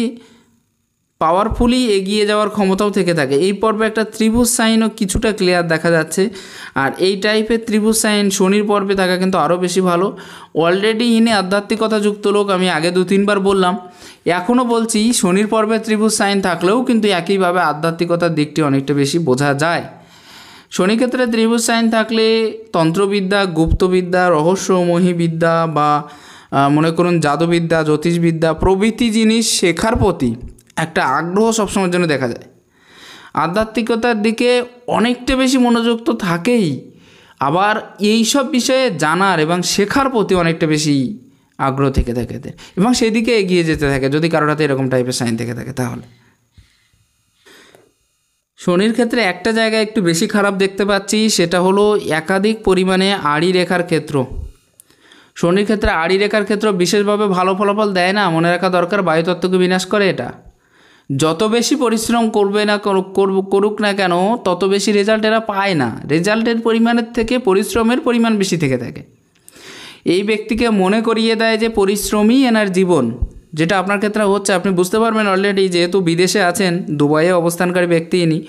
পাওয়ারফুলি এগিয়ে যাওয়ার ক্ষমতাও থেকে থাকে। এই পর্বে একটা ত্রিভুজ সাইনও কিছুটা ক্লিয়ার দেখা যাচ্ছে। আর এই টাইপের ত্রিভুজ সাইন শনির পর্বে থাকা কিন্তু আরও বেশি ভালো। অলরেডি ইনি আধ্যাত্মিকতা যুক্ত লোক আমি আগে দু, তিনবার বললাম। এখনও বলছি, শনির পর্বে ত্রিভুজ সাইন থাকলেও কিন্তু একইভাবে আধ্যাত্মিকতার দিকটি অনেকটা বেশি বোঝা যায়। শনি ক্ষেত্রে ত্রিভুজ সাইন থাকলে তন্ত্রবিদ্যা, গুপ্তবিদ্যা, রহস্যময়ী বিদ্যা বা মনে করুন জাদুবিদ্যা, জ্যোতিষবিদ্যা প্রভৃতি জিনিস শেখার প্রতি একটা আগ্রহ সবসময়ের জন্য দেখা যায়। আধ্যাত্মিকতার দিকে অনেকটা বেশি মনোযোগ তো থাকেই। আবার এই সব বিষয়ে জানার এবং শেখার প্রতি অনেকটা বেশি আগ্রহ থেকে থাকে। এবং সেই দিকে এগিয়ে যেতে থাকে, যদি কারোর হাতে এরকম টাইপের সাইন থেকে থাকে তাহলে। শনির ক্ষেত্রে একটা জায়গায় একটু বেশি খারাপ দেখতে পাচ্ছি, সেটা হলো একাধিক পরিমাণে আড়ি রেখার ক্ষেত্র। শনির ক্ষেত্রে আড়ি রেখার ক্ষেত্র বিশেষভাবে ভালো ফলাফল দেয় না, মনে রাখা দরকার বায়ুতত্ত্বকে বিনাশ করে এটা। যত বেশি পরিশ্রম করবে না করুক- না কেন, তত বেশি রেজাল্ট এরা পায় না। রেজাল্টের পরিমাণের থেকে পরিশ্রমের পরিমাণ বেশি থেকে থাকে। এই ব্যক্তিকে মনে করিয়ে দেয় যে পরিশ্রমই এনার জীবন, যেটা আপনার ক্ষেত্রে হচ্ছে। আপনি বুঝতে পারবেন অলরেডি যেহেতু বিদেশে আছেন, দুবাইয়ে অবস্থানকারী ব্যক্তি ইনি,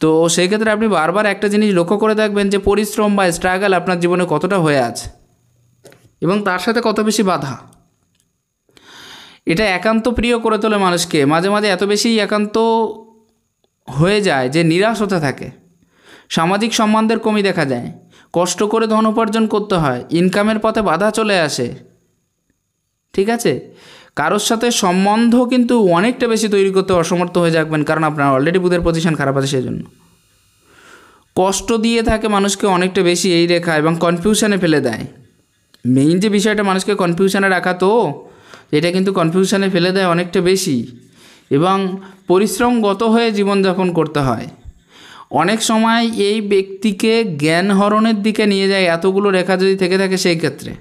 তো সেই ক্ষেত্রে আপনি বারবার একটা জিনিস লক্ষ্য করে দেখবেন যে পরিশ্রম বা স্ট্রাগল আপনার জীবনে কতটা হয়ে আছে। এবং তার সাথে কত বেশি বাধা। এটা একান্ত প্রিয় করে তোলে মানুষকে। মাঝে মাঝে এত বেশি একান্ত হয়ে যায় যে নিরাশ হতে থাকে। সামাজিক সম্মানদের কমি দেখা যায়। কষ্ট করে ধন উপার্জন করতে হয়। ইনকামের পথে বাধা চলে আসে। ঠিক আছে? কারোর সাথে সম্বন্ধ কিন্তু অনেকটা বেশি তৈরি করতে অসমর্থ হয়ে যাবেন, কারণ আপনার অলরেডি বুধের পজিশন খারাপ আছে সেই জন্য কষ্ট দিয়ে থাকে মানুষকে অনেকটা বেশি এই রেখা এবং কনফিউশনে ফেলে দেয়। মেইন যে বিষয়টা মানুষকে কনফিউশনে রাখা তো এটা কিন্তু কনফিউশনে ফেলে দেয় অনেকটা বেশি। এবং পরিশ্রমগত হয়ে জীবনযাপন করতে হয়। অনেক সময় এই ব্যক্তিকে জ্ঞান হরণের দিকে নিয়ে যায় এতগুলো রেখা যদি থেকে থাকে সেই ক্ষেত্রে।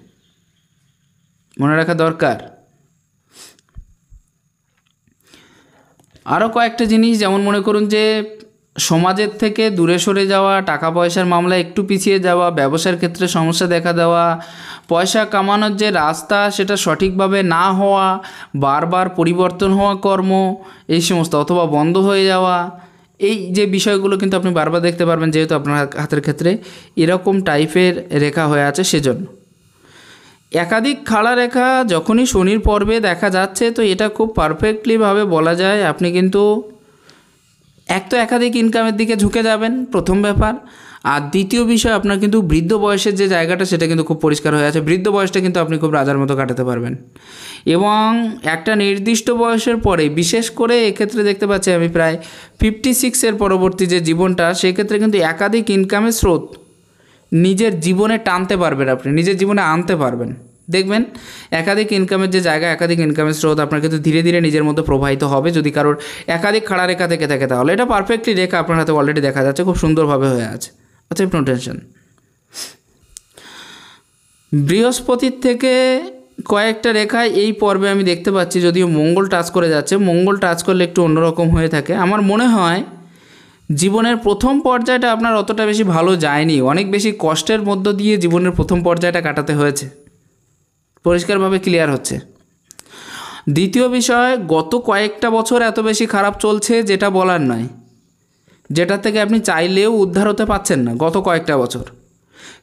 মনে রাখা দরকার। আরও কয়েকটা জিনিস, যেমন মনে করুন যে, সমাজের থেকে দূরে সরে যাওয়া, টাকা পয়সার মামলায় একটু পিছিয়ে যাওয়া, ব্যবসার ক্ষেত্রে সমস্যা দেখা দেওয়া পয়সা কামানোর যে রাস্তা, সেটা সঠিকভাবে না হওয়া, বারবার পরিবর্তন হওয়া কর্ম, এই সমস্ত, অথবা বন্ধ হয়ে যাওয়া, এই যে বিষয়গুলো কিন্তু আপনি বারবার দেখতে পারবেন যেহেতু আপনার হাতের ক্ষেত্রে এরকম টাইপের রেখা হয়ে আছে সেজন্য। একাধিক খাড়া রেখা যখনই শনির পর্বে দেখা যাচ্ছে, তো এটা খুব পারফেক্টলিভাবে বলা যায়, আপনি কিন্তু এক তো একাধিক ইনকামের দিকে ঝুঁকে যাবেন, প্রথম ব্যাপার। আর দ্বিতীয় বিষয়, আপনার কিন্তু বৃদ্ধ বয়সের যে জায়গাটা, সেটা কিন্তু খুব পরিষ্কার হয়ে আছে। বৃদ্ধ বয়সটা কিন্তু আপনি খুব রাজার মতো কাটাতে পারবেন। এবং একটা নির্দিষ্ট বয়সের পরে, বিশেষ করে এক্ষেত্রে দেখতে পাচ্ছি আমি প্রায় ফিফটি সিক্সের পরবর্তী যে জীবনটা, সেক্ষেত্রে কিন্তু একাধিক ইনকামের স্রোত নিজের জীবনে টানতে পারবেন আপনি, নিজের জীবনে আনতে পারবেন। দেখবেন, একাধিক ইনকামের যে জায়গা, একাধিক ইনকামের স্রোত আপনার কিন্তু ধীরে ধীরে নিজের মধ্যে প্রবাহিত হবে। যদি কারোর একাধিক খাড়া রেখা থেকে থাকে, তাহলে এটা পারফেক্টলি রেখা আপনার হাতে অলরেডি দেখা যাচ্ছে, খুব সুন্দরভাবে হয়ে আছে। আচ্ছা নো টেনশন বৃহস্পতির থেকে কয়েকটা রেখায় এই পর্বে আমি দেখতে পাচ্ছি যদিও মঙ্গল টাচ করে যাচ্ছে, মঙ্গল টাচ করলে একটু অন্যরকম হয়ে থাকে। আমার মনে হয় জীবনের প্রথম পর্যায়টা আপনার অতটা বেশি ভালো যায়নি। অনেক বেশি কষ্টের মধ্য দিয়ে জীবনের প্রথম পর্যায়টা কাটাতে হয়েছে। পরিষ্কারভাবে ক্লিয়ার হচ্ছে। দ্বিতীয় বিষয়, গত কয়েকটা বছর এত বেশি খারাপ চলছে যেটা বলার নয়। যেটা থেকে আপনি চাইলেও উদ্ধার হতে পারছেন না গত কয়েকটা বছর।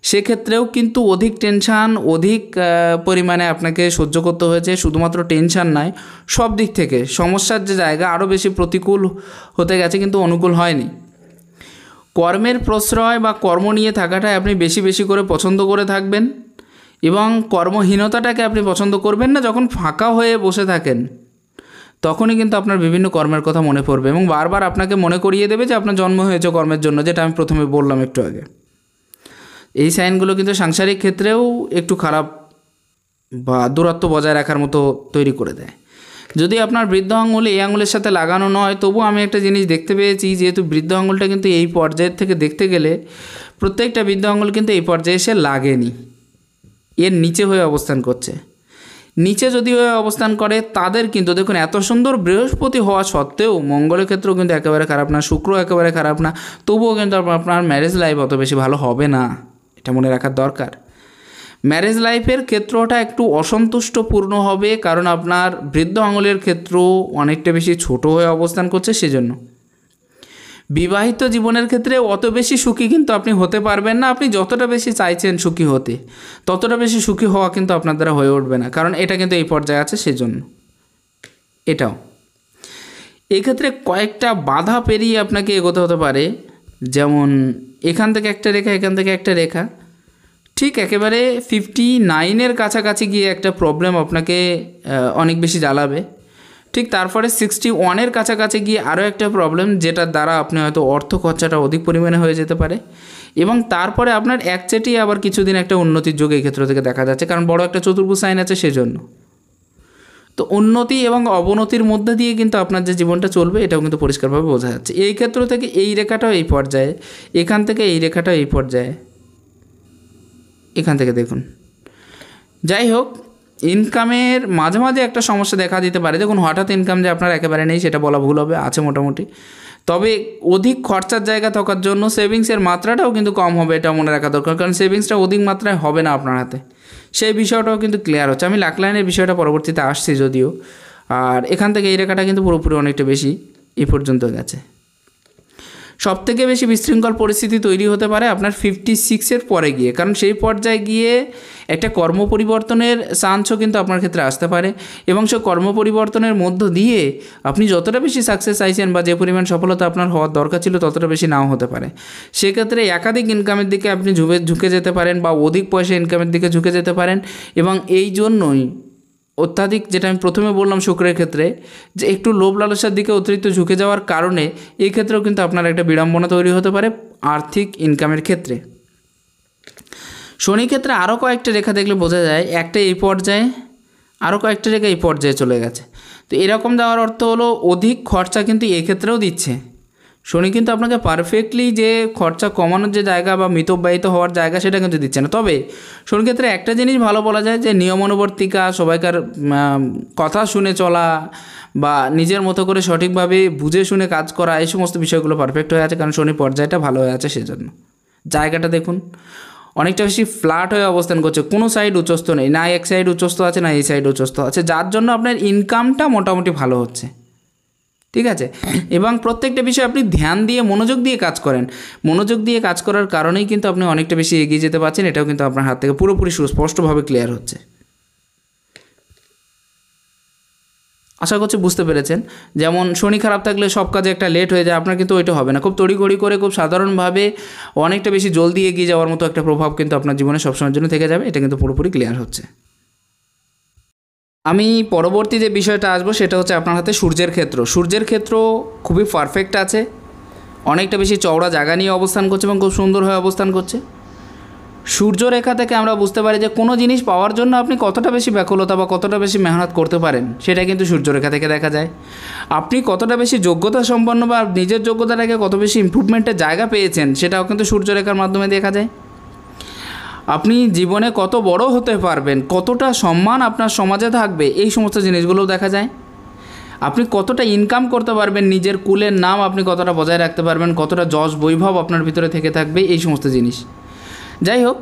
সেক্ষেত্রেও কিন্তু অধিক টেনশান, অধিক পরিমাণে আপনাকে সহ্য করতে হয়েছে, শুধুমাত্র টেনশান নয় সব দিক থেকে। সমস্যার যে জায়গা আরও বেশি প্রতিকূল হতে গেছে কিন্তু অনুকূল হয়নি। কর্মের প্রশ্রয় বা কর্ম নিয়ে থাকাটাই আপনি বেশি বেশি করে পছন্দ করে থাকবেন এবং কর্মহীনতাটাকে আপনি পছন্দ করবেন না যখন ফাঁকা হয়ে বসে থাকেন। তখনই কিন্তু আপনার বিভিন্ন কর্মের কথা মনে পড়বে এবং বারবার আপনাকে মনে করিয়ে দেবে যে আপনার জন্ম হয়েছে কর্মের জন্য, যেটা আমি প্রথমে বললাম একটু আগে। এই সাইনগুলো কিন্তু সাংসারিক ক্ষেত্রেও একটু খারাপ বা দূরত্ব বজায় রাখার মতো তৈরি করে দেয়। যদি আপনার বৃদ্ধ আঙুল এই আঙুলের সাথে লাগানো নয়, তবু আমি একটা জিনিস দেখতে পেয়েছি, যেহেতু বৃদ্ধ আঙুলটা কিন্তু এই পর্যায়ের থেকে দেখতে গেলে প্রত্যেকটা বৃদ্ধ আঙুল কিন্তু এই পর্যায়ে এসে লাগেনি। এর নিচে হয়ে অবস্থান করছে। নিচে যদি অবস্থান করে, তাদের কিন্তু, দেখুন, এত সুন্দর বৃহস্পতি হওয়া সত্ত্বেও মঙ্গলের ক্ষেত্রেও কিন্তু একেবারে খারাপ না, শুক্র একেবারে খারাপ না, তবুও কিন্তু আপনার ম্যারেজ লাইফ অত বেশি ভালো হবে না। এটা মনে রাখার দরকার। ম্যারেজ লাইফের ক্ষেত্রটা একটু অসন্তুষ্টপূর্ণ হবে, কারণ আপনার বৃদ্ধ আঙুলের ক্ষেত্র অনেকটা বেশি ছোট হয়ে অবস্থান করছে, সেজন্য। বিবাহিত জীবনের ক্ষেত্রে অত বেশি সুখী কিন্তু আপনি হতে পারবেন না। আপনি যতটা বেশি চাইছেন সুখী হতে, ততটা বেশি সুখী হওয়া কিন্তু আপনার দ্বারা হয়ে উঠবে না। কারণ এটা কিন্তু এই পর্যায়ে আছে সেজন্য। এটাও। এক্ষেত্রে কয়েকটা বাধা পেরিয়ে আপনাকে এগোতে হতে পারে। যেমন এখান থেকে একটা রেখা, এখান থেকে একটা রেখা। ঠিক একেবারে ফিফটি নাইনের কাছাকাছি গিয়ে একটা প্রবলেম আপনাকে অনেক বেশি জ্বালাবে। ঠিক তারপরে সিক্সটি ওয়ানের কাছাকাছি গিয়ে আরও একটা প্রবলেম যেটার দ্বারা আপনি হয়তো অর্থ খরচাটা অধিক পরিমাণে হয়ে যেতে পারে। এবং তারপরে আপনার একচেটি আবার কিছুদিন একটা উন্নতির যোগ এই ক্ষেত্র থেকে দেখা যাচ্ছে, কারণ বড় একটা চতুর্ভুজ সাইন আছে সেজন্য। তো উন্নতি এবং অবনতির মধ্যে দিয়ে কিন্তু আপনার যে জীবনটা চলবে, এটাও কিন্তু পরিষ্কারভাবে বোঝা যাচ্ছে। এই ক্ষেত্র থেকে এই রেখাটাও এই পর্যায়ে, এখান থেকে এই রেখাটাও এই পর্যায়ে। এখান থেকে দেখুন। যাই হোক ইনকামের মাঝে মাঝে একটা সমস্যা দেখা দিতে পারে। দেখুন, হঠাৎ ইনকাম যে আপনার একেবারে নেই, সেটা বলা ভুল হবে, আছে মোটামুটি। তবে অধিক খরচার জায়গা থাকার জন্য সেভিংসের মাত্রাটাও কিন্তু কম হবে, এটা মনে রাখা দরকার। কারণ সেভিংসটা অধিক মাত্রায় হবে না আপনার হাতে। সেই বিষয়টাও কিন্তু ক্লিয়ার হচ্ছে। আমি লাখ লাইনের বিষয়টা পরবর্তীতে আসছি যদিও। আর এখান থেকে এই রেখাটা কিন্তু পুরোপুরি অনেকটা বেশি এ পর্যন্ত গেছে। সব থেকে বেশি বিশৃঙ্খল পরিস্থিতি তৈরি হতে পারে আপনার ফিফটি সিক্সের পরে গিয়ে। কারণ সেই পর্যায়ে গিয়ে একটা কর্ম পরিবর্তনের চান্সও কিন্তু আপনার ক্ষেত্রে আসতে পারে। এবং সেই কর্ম পরিবর্তনের মধ্য দিয়ে আপনি যতটা বেশি সাকসেস চাইছেন বা যে পরিমাণ সফলতা আপনার হওয়ার দরকার ছিল ততটা বেশি নাও হতে পারে। সেক্ষেত্রে একাধিক ইনকামের দিকে আপনি ঝুঁকে ঝুঁকে যেতে পারেন বা অধিক পয়সা ইনকামের দিকে ঝুঁকে যেতে পারেন। এবং এই জন্যই অত্যাধিক যেটা আমি প্রথমে বললাম শুক্রের ক্ষেত্রে, যে একটু লোভ লালসার দিকে অতিরিক্ত ঝুঁকে যাওয়ার কারণে এই ক্ষেত্রেও কিন্তু আপনার একটা বিড়ম্বনা তৈরি হতে পারে আর্থিক ইনকামের ক্ষেত্রে। শনি ক্ষেত্রে আরও কয়েকটা রেখা দেখলে বোঝা যায়, একটা এই পর্যায়ে আরও কয়েকটা রেখা এই পর্যায়ে চলে গেছে। তো এরকম যাওয়ার অর্থ হলো অধিক খরচা কিন্তু এক্ষেত্রেও দিচ্ছে। শনি কিন্তু আপনাকে পারফেক্টলি যে খরচা কমানোর যে জায়গা বা মিতব্যয়িত হওয়ার জায়গা সেটা কিন্তু দিচ্ছে না। তবে শনির ক্ষেত্রে একটা জিনিস ভালো বলা যায় যে নিয়মানুবর্তিকা সবাইকার কথা শুনে চলা বা নিজের মতো করে সঠিকভাবে বুঝে শুনে কাজ করা, এই সমস্ত বিষয়গুলো পারফেক্ট হয়ে আছে, কারণ শনি পর্যায়টা ভালো হয়ে আছে সেজন্য। জায়গাটা দেখুন, অনেকটা বেশি ফ্ল্যাট হয়ে অবস্থান করছে। কোনো সাইড উচ্চস্থ নেই, না এক সাইড উচ্চস্থ আছে, না এই সাইড উচ্চস্থ আছে। যার জন্য আপনার ইনকামটা মোটামুটি ভালো হচ্ছে। ঠিক আছে? এবং প্রত্যেকটা বিষয়ে আপনি ধ্যান দিয়ে, মনোযোগ দিয়ে কাজ করেন। মনোযোগ দিয়ে কাজ করার কারণেই কিন্তু আপনি অনেকটা বেশি এগিয়ে যেতে পারছেন, এটাও কিন্তু আপনার হাত থেকে পুরোপুরি সুস্পষ্টভাবে ক্লিয়ার হচ্ছে। আশা করছি বুঝতে পেরেছেন। যেমন শনি খারাপ থাকলে সব কাজে একটা লেট হয়ে যায়, আপনার কিন্তু ওইটা হবে না। খুব তড়িঘড়ি করে, খুব সাধারণভাবে অনেকটা বেশি জলদি এগিয়ে যাওয়ার মতো একটা প্রভাব কিন্তু আপনার জীবনে সবসময়ের জন্য থেকে যাবে, এটা কিন্তু পুরোপুরি ক্লিয়ার হচ্ছে। আমি পরবর্তী যে বিষয়টা আসব সেটা হচ্ছে আপনার হাতে সূর্যের ক্ষেত্র। সূর্যের ক্ষেত্র খুবই পারফেক্ট আছে। অনেকটা বেশি চওড়া জায়গা নিয়ে অবস্থান করছে এবং খুব সুন্দর হয়ে অবস্থান করছে। সূর্যরেখা থেকে আমরা বুঝতে পারি যে কোনো জিনিস পাওয়ার জন্য আপনি কতটা বেশি ব্যাকুলতা বা কতটা বেশি মেহনত করতে পারেন, সেটা কিন্তু সূর্যরেখা থেকে দেখা যায়। আপনি কতটা বেশি যোগ্যতা সম্পন্ন বা নিজের যোগ্যতাটাকে কত বেশি ইম্প্রুভমেন্টের জায়গা পেয়েছেন, সেটাও কিন্তু সূর্যরেখার মাধ্যমে দেখা যায়। আপনি জীবনে কত বড় হতে পারবেন, কতটা সম্মান আপনার সমাজে থাকবে, এই সমস্ত জিনিসগুলোও দেখা যায়। আপনি কতটা ইনকাম করতে পারবেন, নিজের কুলের নাম আপনি কতটা বজায় রাখতে পারবেন, কতটা যশ বৈভব আপনার ভিতরে থেকে থাকবে, এই সমস্ত জিনিস। যাই হোক,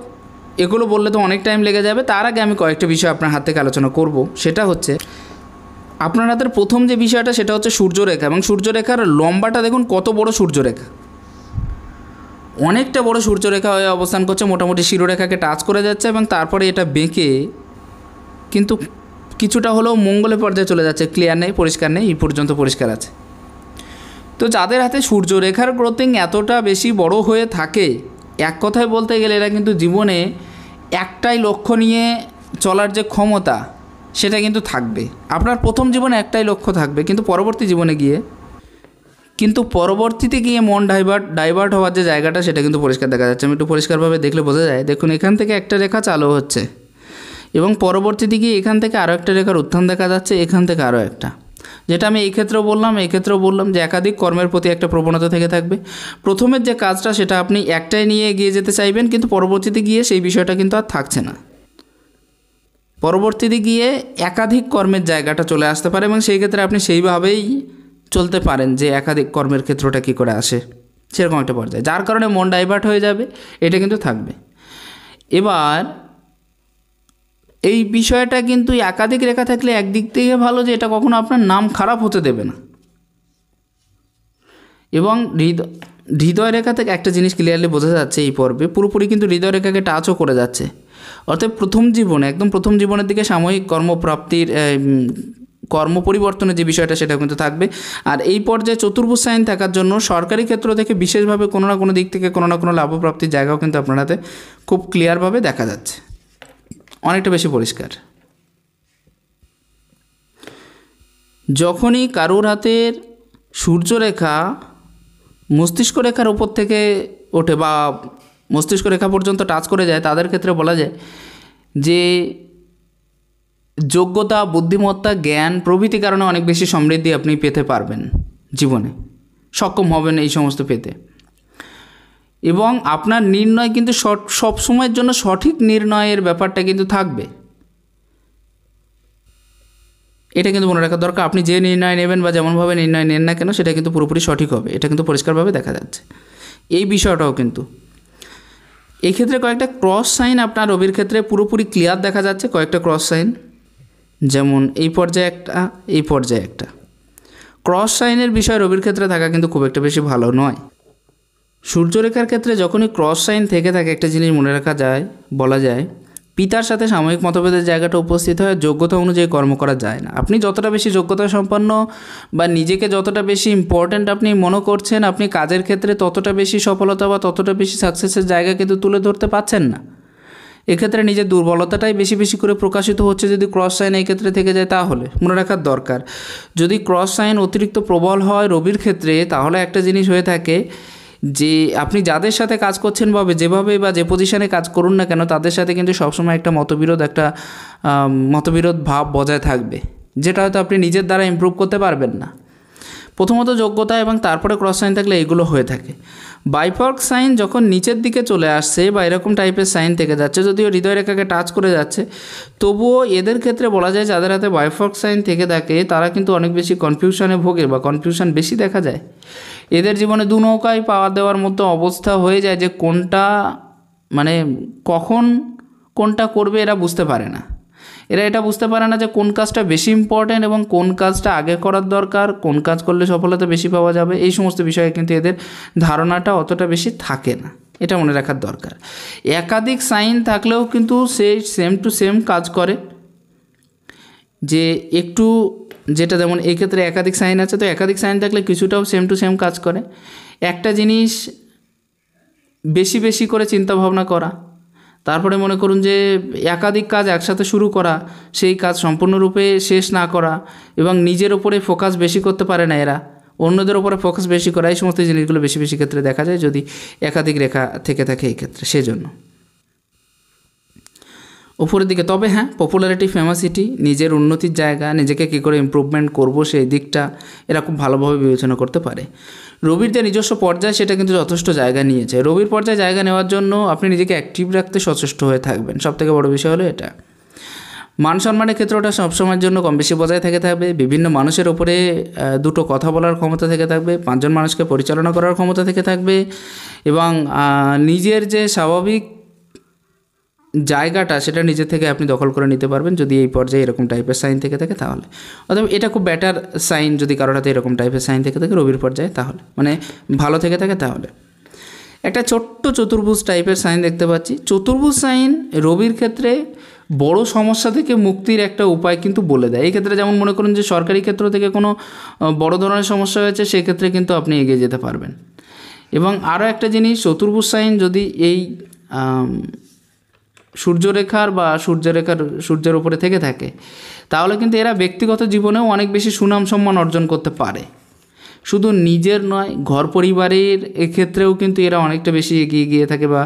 এগুলো বললে তো অনেক টাইম লেগে যাবে, তার আগে আমি কয়েকটা বিষয় আপনার হাত থেকে আলোচনা করব, সেটা হচ্ছে আপনার হাতের প্রথম যে বিষয়টা, সেটা হচ্ছে সূর্যরেখা এবং সূর্যরেখার লম্বাটা দেখুন কত বড় সূর্যরেখা। অনেকটা বড় সূর্যরেখা হয়ে অবস্থান করছে, মোটামুটি শিরোরেখাকে টাচ করে যাচ্ছে এবং তারপরে এটা বেঁকে কিন্তু কিছুটা হলেও মঙ্গলের পর্যায়ে চলে যাচ্ছে। ক্লিয়ার নেই, পরিষ্কার নেই, এই পর্যন্ত পরিষ্কার আছে। তো যাদের হাতে সূর্যরেখার গ্রোথিং এতটা বেশি বড় হয়ে থাকে, এক কথায় বলতে গেলে এরা কিন্তু জীবনে একটাই লক্ষ্য নিয়ে চলার যে ক্ষমতা, সেটা কিন্তু থাকবে। আপনার প্রথম জীবনে একটাই লক্ষ্য থাকবে, কিন্তু পরবর্তী জীবনে গিয়ে কিন্তু পরবর্তীতে গিয়ে মন ডাইভার্ট ডাইভার্ট হওয়ার যে জায়গাটা, সেটা কিন্তু পরিষ্কার দেখা যাচ্ছে। আমি একটু পরিষ্কারভাবে দেখলে বোঝা যায়। দেখুন, এখান থেকে একটা রেখা চালু হচ্ছে। এবং পরবর্তীতে গিয়ে এখান থেকে আরও একটা রেখার উত্থান দেখা যাচ্ছে, এখান থেকে আরও একটা। যেটা আমি এই ক্ষেত্রেও বললাম, এই ক্ষেত্রেও বললাম যে একাধিক কর্মের প্রতি একটা প্রবণতা থেকে থাকবে। প্রথমের যে কাজটা, সেটা আপনি একটাই নিয়ে এগিয়ে যেতে চাইবেন, কিন্তু পরবর্তীতে গিয়ে সেই বিষয়টা কিন্তু আর থাকছে না। পরবর্তীতে গিয়ে একাধিক কর্মের জায়গাটা চলে আসতে পারে এবং সেই ক্ষেত্রে আপনি সেইভাবেই চলতে পারেন যে একাধিক কর্মের ক্ষেত্রটা কী করে আসে, সেরকম একটা পর্যায়ে। যার কারণে মন ডাইভার্ট হয়ে যাবে, এটা কিন্তু থাকবে। এবার, এই বিষয়টা কিন্তু একাধিক রেখা থাকলে একদিক থেকে ভালো যে এটা কখনো আপনার নাম খারাপ হতে দেবে না। এবং হৃদয় হৃদয় রেখা থেকে একটা জিনিস ক্লিয়ারলি বোঝা যাচ্ছে এই পর্বে, পুরোপুরি কিন্তু হৃদয় রেখাকে টাচও করে যাচ্ছে। অর্থাৎ প্রথম জীবনে, একদম প্রথম জীবনের দিকে সাময়িক কর্মপ্রাপ্তির কর্ম পরিবর্তনের যে বিষয়টা সেটা কিন্তু থাকবে। আর এই পর্যায়ে চতুর্ভুজ সাইন থাকার জন্য সরকারি ক্ষেত্র থেকে বিশেষভাবে কোনো না কোনো দিক থেকে কোনো না কোনো লাভপ্রাপ্তির জায়গাও কিন্তু আপনার হাতে খুব ক্লিয়ারভাবে দেখা যাচ্ছে। অনেকটা বেশি পরিষ্কার। যখনই কারোর হাতের সূর্যরেখা মস্তিষ্ক রেখার ওপর থেকে ওঠে বা মস্তিষ্ক রেখা পর্যন্ত টাচ করে যায়, তাদের ক্ষেত্রে বলা যায় যে যোগ্যতা, বুদ্ধিমত্তা, জ্ঞান প্রভৃতি কারণে অনেক বেশি সমৃদ্ধি আপনি পেতে পারবেন জীবনে। সক্ষম হবেন এই সমস্ত পেতে। এবং আপনার নির্ণয় কিন্তু সব সময়ের জন্য সঠিক নির্ণয়ের ব্যাপারটা কিন্তু থাকবে। এটা কিন্তু মনে রাখা দরকার। আপনি যে নির্ণয় নেবেন বা যেমনভাবে নির্ণয় নেন না কেন, সেটা কিন্তু পুরোপুরি সঠিক হবে। এটা কিন্তু পরিষ্কারভাবে দেখা যাচ্ছে। এই বিষয়টাও কিন্তু। এই ক্ষেত্রে কয়েকটা ক্রস সাইন আপনার রবির ক্ষেত্রে পুরোপুরি ক্লিয়ার দেখা যাচ্ছে। কয়েকটা ক্রস সাইন যেমন এই পর্যায়ে একটা, এই পর্যায়ে একটা। ক্রস সাইনের বিষয় রবির ক্ষেত্রে থাকা কিন্তু খুব একটা বেশি ভালো নয়। সূর্যরেখার ক্ষেত্রে যখনই ক্রস সাইন থেকে থাকে, একটা জিনিস মনে রাখা যায়, বলা যায়, পিতার সাথে সাময়িক মতভেদের জায়গাটা উপস্থিত হয়, যোগ্যতা অনুযায়ী কর্ম করা যায় না। আপনি যতটা বেশি যোগ্যতা সম্পন্ন বা নিজেকে যতটা বেশি ইম্পর্ট্যান্ট আপনি মনে করছেন, আপনি কাজের ক্ষেত্রে ততটা বেশি সফলতা বা ততটা বেশি সাকসেসের জায়গা কিন্তু তুলে ধরতে পারছেন না। এক্ষেত্রে নিজের দুর্বলতাটাই বেশি বেশি করে প্রকাশিত হচ্ছে যদি ক্রস সাইন এই ক্ষেত্রে থেকে যায় তাহলে। মনে রাখার দরকার। যদি ক্রস সাইন অতিরিক্ত প্রবল হয় রবির ক্ষেত্রে, তাহলে একটা জিনিস হয়ে থাকে যে, আপনি যাদের সাথে কাজ করছেন বা যেভাবে বা যে পজিশানে কাজ করুন না কেন, তাদের সাথে কিন্তু সবসময় একটা মতবিরোধ একটা মতবিরোধ ভাব বজায় থাকবে। যেটা হয়তো আপনি নিজের দ্বারা ইম্প্রুভ করতে পারবেন না। প্রথমত যোগ্যতা এবং তারপরে ক্রস সাইন থাকলে এগুলো হয়ে থাকে। বাইফর্ক সাইন যখন নিচের দিকে চলে আসছে বা এরকম টাইপের সাইন থেকে যাচ্ছে, যদিও হৃদয় রেখাকে টাচ করে যাচ্ছে, তবুও এদের ক্ষেত্রে বলা যায় যাদের হাতে বাইফর্ক সাইন থেকে থাকে, তারা কিন্তু অনেক বেশি কনফিউশনে ভোগে বা কনফিউশন বেশি দেখা যায়। এদের জীবনে দু নৌকায় পাওয়া দেওয়ার মতো অবস্থা হয়ে যায় যে কোনটা মানে কখন কোনটা করবে এরা বুঝতে পারে না। এরা এটা বুঝতে পারে না যে কোন কাজটা বেশি ইম্পর্ট্যান্ট এবং কোন কাজটা আগে করার দরকার, কোন কাজ করলে সফলতা বেশি পাওয়া যাবে, এই সমস্ত বিষয়ে কিন্তু এদের ধারণাটা অতটা বেশি থাকে না। এটা মনে রাখার দরকার। একাধিক সাইন থাকলেও কিন্তু সে সেম টু সেম কাজ করে। যে একটু যেটা যেমন এই ক্ষেত্রে একাধিক সাইন আছে, তো একাধিক সাইন থাকলে কিছুটাও সেম টু সেম কাজ করে। একটা জিনিস বেশি বেশি করে চিন্তা ভাবনা করা তারপরে মনে করুন যে একাধিক কাজ একসাথে শুরু করা, সেই কাজ সম্পূর্ণরূপে শেষ না করা এবং নিজের ওপরে ফোকাস বেশি করতে পারে না এরা। অন্যদের ওপরে ফোকাস বেশি করা, এই সমস্ত জিনিসগুলো বেশি বেশি ক্ষেত্রে দেখা যায় যদি একাধিক রেখা থেকে থাকে এই ক্ষেত্রে, সেজন্য। উপরের দিকে, তবে হ্যাঁ পপুলারিটি ফেমাসিটি নিজের উন্নতির জায়গা, নিজেকে কী করে ইম্প্রুভমেন্ট করব সেই দিকটা এরা খুব ভালোভাবে বিবেচনা করতে পারে। রবির যে নিজস্ব পর্যায়, সেটা কিন্তু যথেষ্ট জায়গা নিয়েছে। রবির পর্যায়ে জায়গা নেওয়ার জন্য আপনি নিজেকে অ্যাক্টিভ রাখতে সচেষ্ট হয়ে থাকবেন। সবথেকে বড় বিষয় হলো এটা। মান সম্মানের ক্ষেত্রে ওটা সবসময়ের জন্য কম বেশি বজায় থেকে থাকবে। বিভিন্ন মানুষের ওপরে দুটো কথা বলার ক্ষমতা থেকে থাকবে। পাঁচজন মানুষকে পরিচালনা করার ক্ষমতা থেকে থাকবে। এবং নিজের যে স্বাভাবিক জায়গাটা সেটা নিজে থেকে আপনি দখল করে নিতে পারবেন যদি এই পর্যায়ে এরকম টাইপের সাইন থেকে থাকে তাহলে। অথবা এটা খুব বেটার সাইন যদি কারোর হাতে এরকম টাইপের সাইন থেকে থাকে রবির পর্যায়ে তাহলে। মানে ভালো থেকে থাকে তাহলে। একটা ছোট্ট চতুর্ভুজ টাইপের সাইন দেখতে পাচ্ছি। চতুর্ভুজ সাইন রবির ক্ষেত্রে বড় সমস্যা থেকে মুক্তির একটা উপায় কিন্তু বলে দেয়। এই ক্ষেত্রে যেমন মনে করুন যে সরকারি ক্ষেত্র থেকে কোনো বড় ধরনের সমস্যা হয়েছে, সেক্ষেত্রে কিন্তু আপনি এগিয়ে যেতে পারবেন। এবং আরও একটা জিনিস, চতুর্ভুজ সাইন যদি এই সূর্যরেখার বা সূর্যরেখার, সূর্যের উপরে থেকে থাকে। তাহলে কিন্তু এরা ব্যক্তিগত জীবনেও অনেক বেশি সুনাম সম্মান অর্জন করতে পারে। শুধু নিজের নয়, ঘর পরিবারের এক্ষেত্রেও কিন্তু এরা অনেকটা বেশি এগিয়ে গিয়ে থাকে বা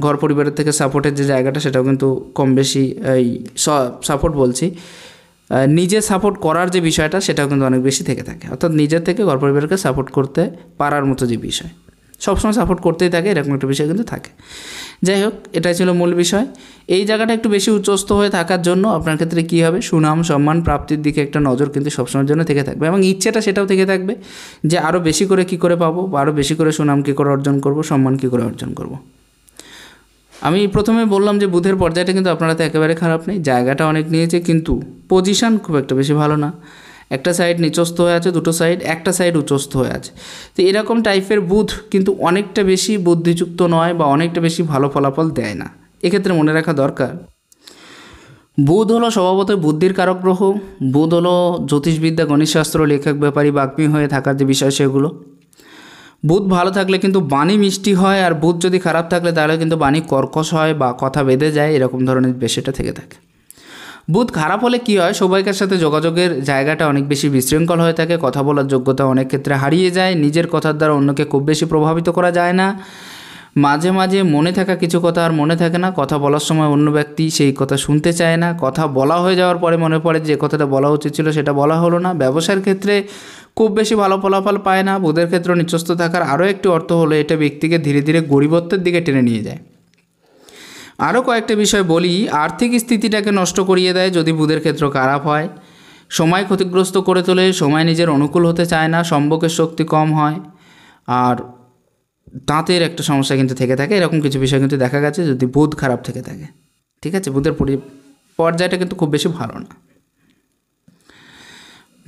ঘর পরিবারের থেকে সাপোর্টের যে জায়গাটা সেটাও কিন্তু কম বেশি, এই সাপোর্ট বলছি। নিজে সাপোর্ট করার যে বিষয়টা সেটাও কিন্তু অনেক বেশি থেকে থাকে। অর্থাৎ নিজের থেকে ঘর পরিবারকে সাপোর্ট করতে পারার মতো যে বিষয়। সবসময় সাপোর্ট করতেই থাকে, এরকম একটা বিষয় কিন্তু থাকে। যাই হোক, এটাই ছিল মূল বিষয়। এই জায়গাটা একটু বেশি উচ্চস্থ হয়ে থাকার জন্য আপনার ক্ষেত্রে কী হবে? সুনাম, সম্মান, প্রাপ্তির দিকে একটা নজর কিন্তু সবসময়ের জন্য থেকে থাকবে এবং ইচ্ছেটা সেটাও থেকে থাকবে যে আরও বেশি করে কী করে পাবো বা আরও বেশি করে সুনাম কী করে অর্জন করব, সম্মান কী করে অর্জন করব। আমি প্রথমে বললাম যে বুধের পর্যায়টা কিন্তু আপনারা তো একেবারে খারাপ নেই, জায়গাটা অনেক নিয়েছে, কিন্তু পজিশান খুব একটা বেশি ভালো না। একটা সাইড নিচস্থ হয়ে আছে, দুটো সাইড একটা সাইড উচ্চস্থ হয়ে আছে। তো এরকম টাইপের বুধ কিন্তু অনেকটা বেশি বুদ্ধিযুক্ত নয় বা অনেকটা বেশি ভালো ফলাফল দেয় না। এক্ষেত্রে মনে রাখা দরকার। বুধ হলো স্বভাবত বুদ্ধির কারক গ্রহ। বুধ হলো জ্যোতিষবিদ্যা, গণিতশাস্ত্র, লেখক, ব্যাপারী, বাগ্মী হয়ে থাকার যে বিষয় সেগুলো। বুধ ভালো থাকলে কিন্তু বাণী মিষ্টি হয় আর বুধ যদি খারাপ থাকলে তাহলে কিন্তু বাণী কর্কশ হয় বা কথা বেঁধে যায়, এরকম ধরনের বেশিটা থেকে থাকে। বুধ খারাপ হলে কি হয়? সবাইকার সাথে যোগাযোগের জায়গাটা অনেক বেশি বিশৃঙ্খল হয়ে থাকে। কথা বলার যোগ্যতা অনেক ক্ষেত্রে হারিয়ে যায়। নিজের কথার দ্বারা অন্যকে খুব বেশি প্রভাবিত করা যায় না। মাঝে মাঝে মনে থাকা কিছু কথা আর মনে থাকে না। কথা বলার সময় অন্য ব্যক্তি সেই কথা শুনতে চায় না। কথা বলা হয়ে যাওয়ার পরে মনে পড়ে যে, কথাটা বলা উচিত ছিল, সেটা বলা হলো না। ব্যবসার ক্ষেত্রে খুব বেশি ভালো ফলাফল পায় না। বুধের ক্ষেত্রে নিচস্ত থাকার আরও একটি অর্থ হলো, এটা ব্যক্তিকে ধীরে ধীরে গরিবত্বের দিকে টেনে নিয়ে যায়। আরও কয়েকটা বিষয় বলি, আর্থিক স্থিতিটাকে নষ্ট করিয়ে দেয় যদি বুধের ক্ষেত্র খারাপ হয়। সময় ক্ষতিগ্রস্ত করে তোলে, সময় নিজের অনুকূল হতে চায় না, সম্পর্কের শক্তি কম হয়, আর দাঁতের একটা সমস্যা কিন্তু থেকে থাকে। এরকম কিছু বিষয় কিন্তু দেখা গেছে যদি বুধ খারাপ থেকে থাকে। ঠিক আছে? বুধের পর্যায়টা কিন্তু খুব বেশি ভালো না।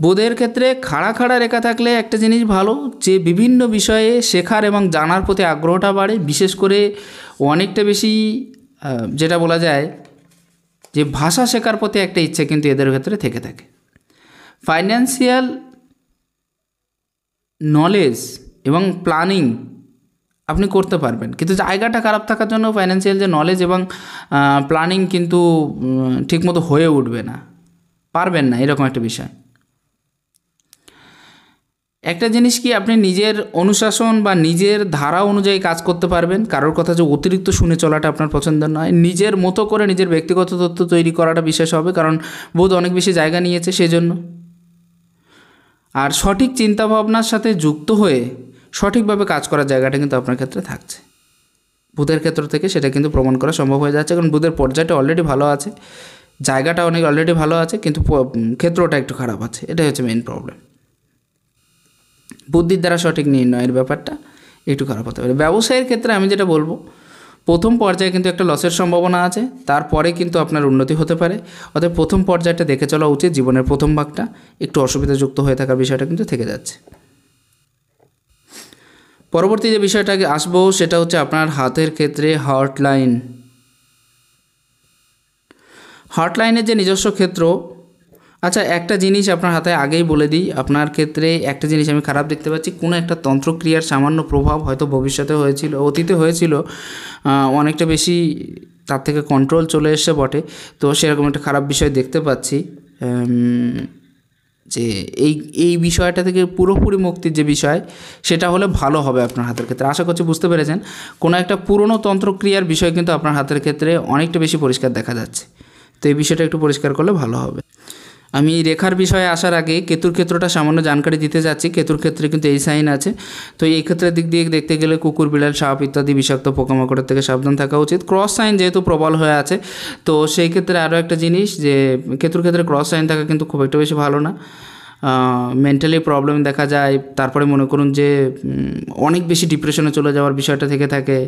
বুধের ক্ষেত্রে খাড়া খাড়া রেখা থাকলে একটা জিনিস ভালো, যে বিভিন্ন বিষয়ে শেখার এবং জানার প্রতি আগ্রহটা বাড়ে, বিশেষ করে অনেকটা বেশি যেটা বলা যায় যে ভাষা শেখার প্রতি একটা ইচ্ছে কিন্তু এদের ভেতরে থেকে থাকে। ফাইন্যান্সিয়াল নলেজ এবং প্ল্যানিং আপনি করতে পারবেন। কিন্তু জায়গাটা খারাপ থাকার জন্য ফাইন্যান্সিয়াল যে নলেজ এবং প্ল্যানিং কিন্তু ঠিকমতো হয়ে উঠবে না। পারবেন না, এরকম একটা বিষয়। একটা জিনিস কি আপনি নিজের অনুশাসন বা নিজের ধারা অনুযায়ী কাজ করতে পারবেন? কারোর কথা যে অতিরিক্ত শুনে চলাটা আপনার পছন্দ নয়। নিজের মতো করে নিজের ব্যক্তিগত তথ্য তৈরি করাটা বিশেষ হবে, কারণ বোধ অনেক বেশি জায়গা নিয়েছে সেজন্য। আর সঠিক চিন্তাভাবনার সাথে যুক্ত হয়ে সঠিকভাবে কাজ করার জায়গাটা কিন্তু আপনার ক্ষেত্রে থাকছে। বুধের ক্ষেত্র থেকে সেটা কিন্তু প্রমাণ করা সম্ভব হয়ে যাচ্ছে, কারণ বুধের পর্যায়টা অলরেডি ভালো আছে। জায়গাটা অনেক অলরেডি ভালো আছে, কিন্তু ক্ষেত্রটা একটু খারাপ আছে। এটাই হচ্ছে মেইন প্রবলেম বুদ্ধির দ্বারা সঠিক নির্ণয়ের ব্যাপারটা একটু খারাপ হতে পারে। ব্যবসায়ের ক্ষেত্রে আমি যেটা বলব, প্রথম পর্যায়ে কিন্তু একটা লসের সম্ভাবনা আছে, তারপরে কিন্তু আপনার উন্নতি হতে পারে। অর্থাৎ প্রথম পর্যায়টা দেখে চলা উচিত, জীবনের প্রথম ভাগটা একটু অসুবিধাযুক্ত হয়ে থাকার বিষয়টা কিন্তু থেকে যাচ্ছে। পরবর্তী যে বিষয়টাকে আসব, সেটা হচ্ছে আপনার হাতের ক্ষেত্রে হটলাইন হটলাইনের যে নিজস্ব ক্ষেত্র আচ্ছা একটা জিনিস আপনার হাতে আগেই বলে দিই। আপনার ক্ষেত্রে একটা জিনিস আমি খারাপ দেখতে পাচ্ছি, কোনো একটা তন্ত্রক্রিয়ার সামান্য প্রভাব হয়তো ভবিষ্যতে হয়েছিল, অতীতে হয়েছিল অনেকটা বেশি তার থেকে কন্ট্রোল চলে এসছে বটে। তো সেরকম একটা খারাপ বিষয় দেখতে পাচ্ছি যে এই এই বিষয়টা থেকে পুরোপুরি মুক্তির যে বিষয়, সেটা হলে ভালো হবে আপনার হাতের ক্ষেত্রে। আশা করছি বুঝতে পেরেছেন। কোনো একটা পুরনো তন্ত্রক্রিয়ার বিষয় কিন্তু আপনার হাতের ক্ষেত্রে অনেকটা বেশি পরিষ্কার দেখা যাচ্ছে। তো এই বিষয়টা একটু পরিষ্কার করলে ভালো হবে। আমি রেখার বিষয়ে আসার আগে কেতুর ক্ষেত্রটা সামান্য জানকারি দিতে যাচ্ছি। কেতুর ক্ষেত্রে কিন্তু এই সাইন আছে। তো এই ক্ষেত্রের দিক দিয়ে দেখতে গেলে কুকুর, বিড়াল, সাপ ইত্যাদি বিষাক্ত পোকামাকড়ের থেকে সাবধান থাকা উচিত। ক্রস সাইন যেহেতু প্রবল হয়ে আছে, তো সেই ক্ষেত্রে আরও একটা জিনিস যে কেতুর ক্ষেত্রে ক্রস সাইন থাকা কিন্তু খুব একটা বেশি ভালো না। মেন্টালি প্রবলেম দেখা যায়। তারপরে মনে করুন যে অনেক বেশি ডিপ্রেশনে চলে যাওয়ার বিষয়টা থেকে থাকে,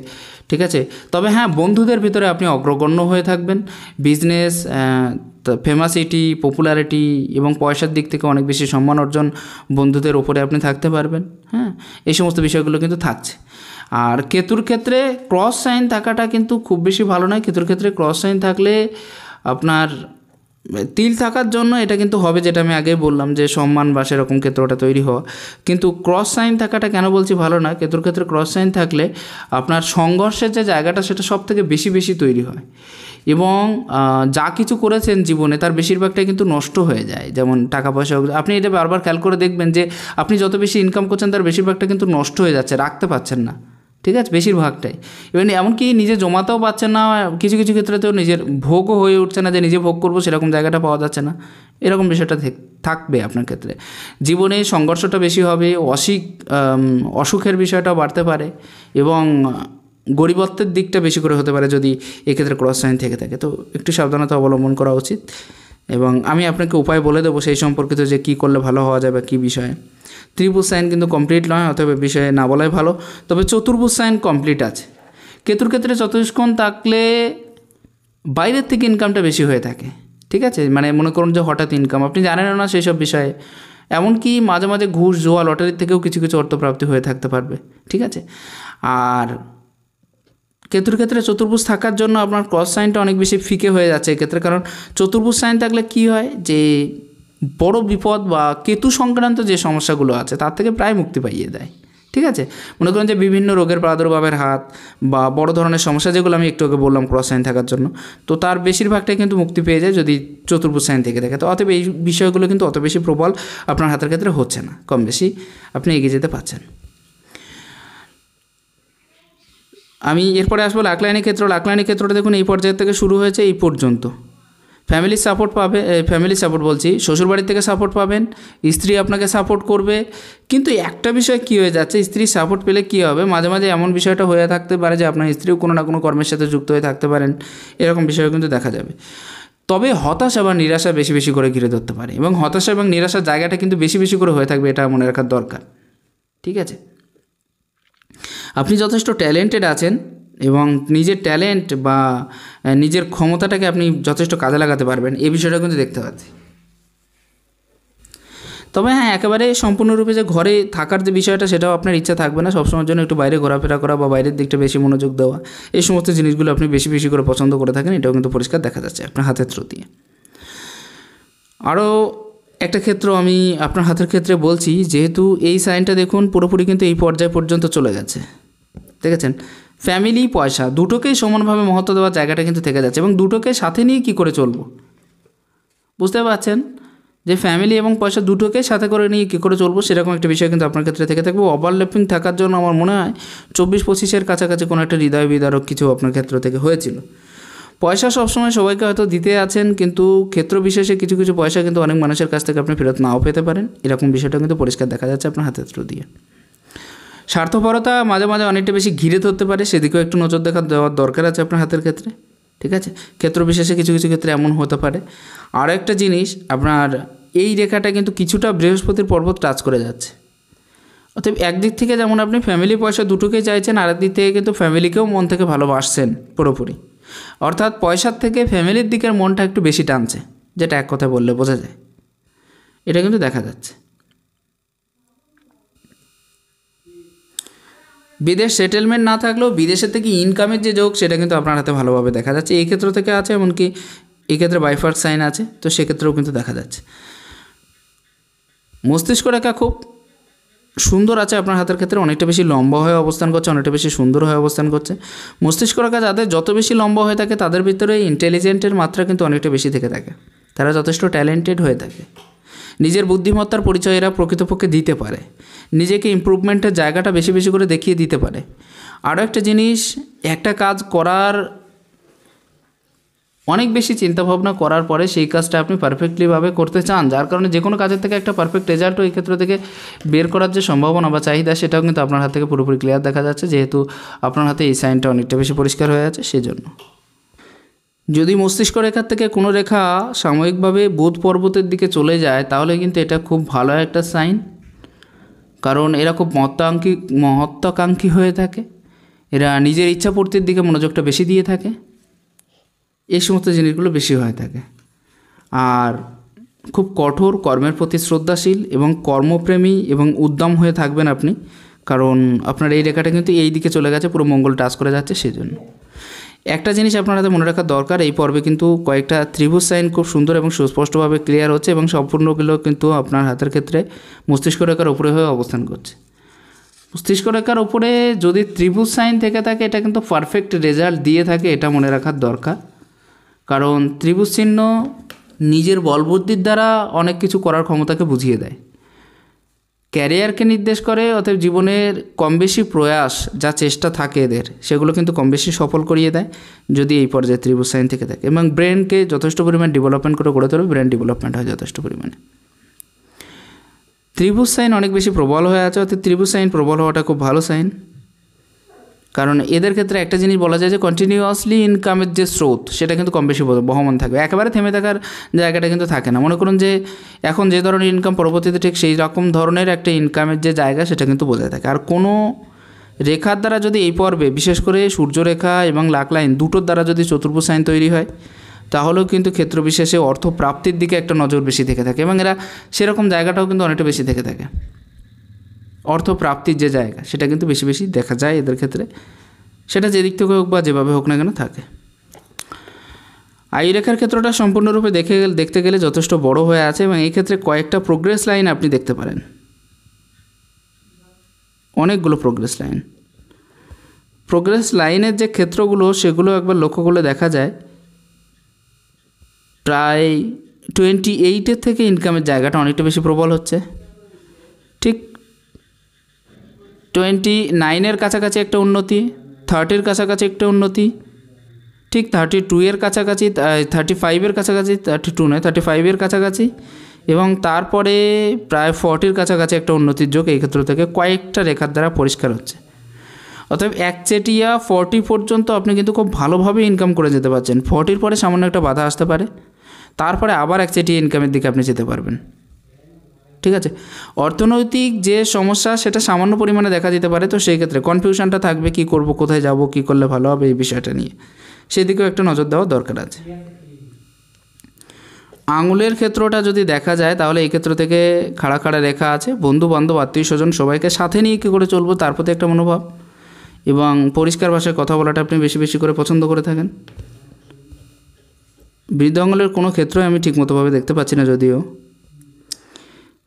ঠিক আছে? তবে হ্যাঁ বন্ধুদের ভিতরে আপনি অগ্রগণ্য হয়ে থাকবেন। বিজনেস ফেমাসিটি পপুলারিটি এবং পয়সার দিক থেকে অনেক বেশি সম্মান অর্জন বন্ধুদের ওপরে আপনি থাকতে পারবেন হ্যাঁ? এই সমস্ত বিষয়গুলো কিন্তু থাকছে। আর কেতুর ক্ষেত্রে ক্রস সাইন থাকাটা কিন্তু খুব বেশি ভালো নয়। কেতুর ক্ষেত্রে ক্রস সাইন থাকলে আপনার তিল থাকার জন্য এটা কিন্তু হবে যেটা আমি আগেই বললাম যে সম্মান বা সেরকম ক্ষেত্রটা তৈরি হওয়া। কিন্তু ক্রস সাইন থাকাটা কেন বলছি ভালো না? কেতুর ক্ষেত্রে ক্রস সাইন থাকলে আপনার সংঘর্ষের যে জায়গাটা সেটা সব থেকে বেশি বেশি তৈরি হয়। এবং যা কিছু করেছেন জীবনে তার বেশিরভাগটাই কিন্তু নষ্ট হয়ে যায়। যেমন টাকা পয়সা আপনি এটা বারবার খেয়াল করে দেখবেন যে আপনি যত বেশি ইনকাম করছেন তার বেশিরভাগটা কিন্তু নষ্ট হয়ে যাচ্ছে, রাখতে পারছেন না। ঠিক আছে? বেশিরভাগটাই। এবং এমনকি নিজে জমাতেও পাচ্ছেন না, কিছু কিছু ক্ষেত্রে তো নিজের ভোগও হয়ে উঠছে না যে নিজে ভোগ করব, সেরকম জায়গাটা পাওয়া যাচ্ছে না। এরকম বিষয়টা থাকবে আপনার ক্ষেত্রে। জীবনে সংঘর্ষটা বেশি হবে, অসিক অসুখের বিষয়টা বাড়তে পারে এবং গরিবত্বের দিকটা বেশি করে হতে পারে যদি এক্ষেত্রে ক্রস সাইন থেকে থাকে। তো একটু সাবধানতা অবলম্বন করা উচিত। এবং আমি আপনাকে উপায় বলে দেবো সেই সম্পর্কিত যে কী করলে ভালো হওয়া যাবে কী বিষয়ে। ত্রিভুজ সাইন কিন্তু কমপ্লিট নয় অথবা বিষয়ে না বলাই ভালো। তবে চতুর্ভুজ সাইন কমপ্লিট আছে। কেতুর ক্ষেত্রে চতুষ্কোণ থাকলে বাইরের থেকে ইনকামটা বেশি হয়ে থাকে। ঠিক আছে? মানে মনে করুন যে হঠাৎ ইনকাম আপনি জানেন না সেই সব বিষয়ে। এমনকি মাঝে মাঝে ঘুষ জোয়া লটারির থেকেও কিছু কিছু অর্থপ্রাপ্তি হয়ে থাকতে পারবে। ঠিক আছে? আর কেতুর ক্ষেত্রে চতুর্ভুজ থাকার জন্য আপনার ক্রস সাইনটা অনেক বেশি ফিকে হয়ে যাচ্ছে এক্ষেত্রে। কারণ চতুর্ভুজ সাইন থাকলে কি হয়? যে বড় বিপদ বা কেতু সংক্রান্ত যে সমস্যাগুলো আছে, তার থেকে প্রায় মুক্তি পাইয়ে দেয়। ঠিক আছে? মনে করেন যে বিভিন্ন রোগের প্রাদুর্ভাবের হাত বা বড় ধরনের সমস্যা, যেগুলো আমি একটু আগে বললাম ক্রস সাইন থাকার জন্য, তো তার বেশিরভাগটাই কিন্তু মুক্তি পেয়ে যায় যদি চতুর্ভুজ সাইন থেকে থাকে। তো অতএব এই বিষয়গুলো কিন্তু অত বেশি প্রবল আপনার হাতের ক্ষেত্রে হচ্ছে না, কম বেশি আপনি এগিয়ে যেতে পারছেন। আমি এরপরে আসব লাকলাইনি ক্ষেত্র। লাকলাইনি ক্ষেত্রটা দেখুন, এই পর্যায়ের থেকে শুরু হয়েছে এই পর্যন্ত। ফ্যামিলির সাপোর্ট পাবে ফ্যামিলি সাপোর্ট বলছি। শ্বশুরবাড়ির থেকে সাপোর্ট পাবেন, স্ত্রী আপনাকে সাপোর্ট করবে। কিন্তু একটা বিষয় কী হয়ে যাচ্ছে স্ত্রীর সাপোর্ট পেলে কী হবে? মাঝে মাঝে এমন বিষয়টা হয়ে থাকতে পারে যে আপনার স্ত্রীও কোনো না কোনো কর্মের সাথে যুক্ত হয়ে থাকতে পারেন। এরকম বিষয়ও কিন্তু দেখা যাবে। তবে হতাশা বা নিরাশা বেশি বেশি করে ঘিরে ধরতে পারে এবং হতাশা এবং নিরাশার জায়গাটা কিন্তু বেশি বেশি করে হয়ে থাকবে, এটা মনে রাখার দরকার। ঠিক আছে? আপনি যথেষ্ট ট্যালেন্টেড আছেন এবং নিজের ট্যালেন্ট বা নিজের ক্ষমতাটাকে আপনি যথেষ্ট কাজে লাগাতে পারবেন। এই বিষয়টা কিন্তু দেখতে পাচ্ছি। তবে হ্যাঁ একেবারে সম্পূর্ণরূপে যে ঘরে থাকার যে বিষয়টা, সেটাও আপনার ইচ্ছা থাকবে না। সবসময়ের জন্য একটু বাইরে ঘোরাফেরা করা বা বাইরের দিকটা বেশি মনোযোগ দেওয়া, এই সমস্ত জিনিসগুলো আপনি বেশি বেশি করে পছন্দ করে থাকেন। এটাও কিন্তু পরিষ্কার দেখা যাচ্ছে আপনার হাতের থ্রু দিয়ে। আরও একটা ক্ষেত্র আমি আপনার হাতের ক্ষেত্রে বলছি, যেহেতু এই সাইনটা দেখুন পুরোপুরি কিন্তু এই পর্যায় পর্যন্ত চলে গেছে। দেখেছেন? ফ্যামিলি, পয়সা, দুটোকেই সমানভাবে মহত্ব দেওয়ার জায়গাটা কিন্তু থেকে যাচ্ছে এবং দুটোকে সাথে নিয়ে কী করে চলবো? বুঝতে পারছেন? যে ফ্যামিলি এবং পয়সা দুটোকে সাথে করে নিয়ে কী করে চলবো সেরকম একটা বিষয় কিন্তু আপনার ক্ষেত্রে থেকে থাকবে। ওভারল্যাপিং থাকার জন্য আমার মনে হয় চব্বিশ পঁচিশের কাছাকাছি কোনো একটা হৃদয় বিদারক কিছু আপনার ক্ষেত্র থেকে হয়েছিল। পয়সা সবসময় সবাইকে হয়তো দিতে আছেন, কিন্তু ক্ষেত্র বিশেষে কিছু কিছু পয়সা কিন্তু অনেক মানুষের কাছ থেকে আপনি ফেরত নাও পেতে পারেন। এরকম বিষয়টা কিন্তু পরিষ্কার দেখা যাচ্ছে আপনার হাতের থ্রু দিয়ে। স্বার্থপরতা মাঝে মাঝে অনেকটা বেশি ঘিরে ধরতে পারে, সেদিকেও একটু নজর দেখা দেওয়ার দরকার আছে আপনার হাতের ক্ষেত্রে, ঠিক আছে? ক্ষেত্র বিশেষে কিছু কিছু ক্ষেত্রে এমন হতে পারে। আরও একটা জিনিস, আপনার এই রেখাটা কিন্তু কিছুটা বৃহস্পতির পর্বত টাচ করে যাচ্ছে। অতএব একদিক থেকে যেমন আপনি ফ্যামিলি পয়সা দুটোকেই চাইছেন আরেক দিক থেকে কিন্তু ফ্যামিলিকেও মন থেকে ভালোবাসছেন পুরোপুরি। অর্থাৎ পয়সার থেকে ফ্যামিলির দিকের মনটা একটু বেশি টানছে, যেটা এক কথায় বললে বোঝা যায়। এটা কিন্তু দেখা যাচ্ছে। বিদেশ সেটেলমেন্ট না থাকলেও বিদেশের থেকে ইনকামের যে যোগ, সেটা কিন্তু আপনার হাতে ভালোভাবে দেখা যাচ্ছে। এই ক্ষেত্র থেকে আছে, এমনকি এই ক্ষেত্রে বাইফার সাইন আছে, তো সেক্ষেত্রেও কিন্তু দেখা যাচ্ছে। মস্তিষ্ক রেখা খুব সুন্দর আছে আপনার হাতের ক্ষেত্রে, অনেকটা বেশি লম্বা হয়ে অবস্থান করছে, অনেকটা বেশি সুন্দর হয়ে অবস্থান করছে। মস্তিষ্ক রেখা যাদের যত বেশি লম্বা হয়ে থাকে, তাদের ভিতরে ইন্টেলিজেন্টের মাত্রা কিন্তু অনেকটা বেশি থেকে থাকে। তারা যথেষ্ট ট্যালেন্টেড হয়ে থাকে। নিজের বুদ্ধিমত্তার পরিচয় এরা প্রকৃতপক্ষে দিতে পারে। নিজেকে ইম্প্রুভমেন্টের জায়গাটা বেশি বেশি করে দেখিয়ে দিতে পারে। আরও একটা জিনিস, একটা কাজ করার অনেক বেশি চিন্তাভাবনা করার পরে সেই কাজটা আপনি পারফেক্টলিভাবে করতে চান, যার কারণে যে কোনো কাজের থেকে একটা পারফেক্ট রেজাল্টও এই ক্ষেত্র থেকে বের করার যে সম্ভাবনা বা চাহিদা, সেটাও কিন্তু আপনার হাত থেকে পুরোপুরি ক্লিয়ার দেখা যাচ্ছে। যেহেতু আপনার হাতে এই সাইনটা অনেকটা বেশি পরিষ্কার হয়ে আছে সেই জন্য যদি মস্তিষ্ক রেখার থেকে কোনো রেখা সাময়িকভাবে বোধ পর্বতের দিকে চলে যায়, তাহলে কিন্তু এটা খুব ভালো একটা সাইন। কারণ এরা খুব মহত্বাকাঙ্ক্ষী মহত্বাকাঙ্ক্ষী হয়ে থাকে। এরা নিজের ইচ্ছাপূর্তির দিকে মনোযোগটা বেশি দিয়ে থাকে। এই সমস্ত জিনিসগুলো বেশি হয়ে থাকে। আর খুব কঠোর কর্মের প্রতি শ্রদ্ধাশীল এবং কর্মপ্রেমী এবং উদ্যম হয়ে থাকবেন আপনি, কারণ আপনার এই রেখাটা কিন্তু এই দিকে চলে গেছে, পুরো মঙ্গল টাচ করে যাচ্ছে সেই জন্য একটা জিনিস আপনার হাতে মনে রাখা দরকার, এই পর্বে কিন্তু কয়েকটা ত্রিভুজ সাইন খুব সুন্দর এবং সুস্পষ্টভাবে ক্লিয়ার হচ্ছে এবং সম্পূর্ণগুলো কিন্তু আপনার হাতের ক্ষেত্রে মস্তিষ্ক রেখার উপরে হয়ে অবস্থান করছে। মস্তিষ্ক রেখার উপরে যদি ত্রিভুজ সাইন থেকে থাকে, এটা কিন্তু পারফেক্ট রেজাল্ট দিয়ে থাকে, এটা মনে রাখার দরকার। কারণ ত্রিভুজ চিহ্ন নিজের বলবুদ্ধির দ্বারা অনেক কিছু করার ক্ষমতাকে বুঝিয়ে দেয়। ক্যারিয়ারকে নির্দেশ করে, অতএব জীবনের কম বেশি প্রয়াস যা চেষ্টা থাকে এদের, সেগুলো কিন্তু কম বেশি সফল করিয়ে দেয় যদি এই পর্যায়ে ত্রিভুজ সাইন থেকে থাকে। এবং ব্রেনকে যথেষ্ট পরিমাণ ডেভেলপমেন্ট করে গড়ে তোলে, ব্রেন ডেভেলপমেন্ট হয় যথেষ্ট পরিমাণে। ত্রিভুজ সাইন অনেক বেশি প্রবল হয়ে আছে অর্থাৎ ত্রিভুজ সাইন প্রবল হওয়াটা খুব ভালো সাইন। কারণ এদের ক্ষেত্রে একটা জিনিস বলা যায় যে কন্টিনিউয়াসলি ইনকামের যে স্রোত, সেটা কিন্তু কম বেশি বহমান থাকবে। একেবারে থেমে থাকার জায়গাটা কিন্তু থাকে না। মনে করুন যে এখন যে ধরনের ইনকাম পরবর্তীতে ঠিক সেই রকম ধরনের একটা ইনকামের যে জায়গা, সেটা কিন্তু বোঝায় থাকে। আর কোনো রেখার দ্বারা যদি এই পর্বে, বিশেষ করে সূর্যরেখা এবং লাক লাইন দুটোর দ্বারা যদি চতুর্ভুজ সাইন তৈরি হয়, তাহলেও কিন্তু ক্ষেত্র বিশেষে অর্থ প্রাপ্তির দিকে একটা নজর বেশি থেকে থাকে এবং এরা সেরকম জায়গাটাও কিন্তু অনেকটা বেশি থেকে থাকে। অর্থ প্রাপ্তির যে জায়গা, সেটা কিন্তু বেশি বেশি দেখা যায় এদের ক্ষেত্রে। সেটা যেদিক থেকে হোক বা যেভাবে হোক না কেন থাকে। আয়ুরেখার ক্ষেত্রটা সম্পূর্ণরূপে দেখে দেখতে গেলে যথেষ্ট বড় হয়ে আছে এবং এই ক্ষেত্রে কয়েকটা প্রোগ্রেস লাইন আপনি দেখতে পারেন। অনেকগুলো প্রোগ্রেস লাইন প্রোগ্রেস লাইনের যে ক্ষেত্রগুলো, সেগুলো একবার লক্ষ্য করলে দেখা যায়, প্রায় টোয়েন্টি এইটের থেকে ইনকামের জায়গাটা অনেকটা বেশি প্রবল হচ্ছে ঠিক টোয়েন্টি নাইনের কাছাকাছি একটা উন্নতি থার্টির কাছাকাছি একটা উন্নতি, ঠিক থার্টি টু এর কাছাকাছি থার্টি ফাইভের কাছাকাছি থার্টি টু নয় থার্টি ফাইভের কাছাকাছি, এবং তারপরে প্রায় ফর্টির কাছাকাছি একটা উন্নতির যোগ এই ক্ষেত্র থেকে কয়েকটা রেখার দ্বারা পরিষ্কার হচ্ছে। অতএব একচেটিয়া ফর্টি পর্যন্ত আপনি কিন্তু খুব ভালোভাবে ইনকাম করে যেতে পারছেন। ফর্টির পরে সামান্য একটা বাধা আসতে পারে, তারপরে আবার একচেটিয়া ইনকামের দিকে আপনি যেতে পারবেন। ঠিক আছে? অর্থনৈতিক যে সমস্যা, সেটা সামান্য পরিমাণে দেখা যেতে পারে, তো সেই ক্ষেত্রে কনফিউশনটা থাকবে, কি করব, কোথায় যাব, কি করলে ভালো হবে, এই বিষয়টা নিয়ে। সেদিকেও একটা নজর দেওয়া দরকার আছে। আঙুলের ক্ষেত্রটা যদি দেখা যায়, তাহলে এই ক্ষেত্র থেকে খাড়া খাড়া রেখা আছে। বন্ধু বান্ধব আত্মীয় স্বজন সবাইকে সাথে নিয়ে কী করে চলবো, তার প্রতি একটা মনোভাব। এবং পরিষ্কার ভাষায় কথা বলাটা আপনি বেশি বেশি করে পছন্দ করে থাকেন। বৃদ্ধ আঙুলের কোনো ক্ষেত্রই আমি ঠিকমতোভাবে দেখতে পাচ্ছি না যদিও।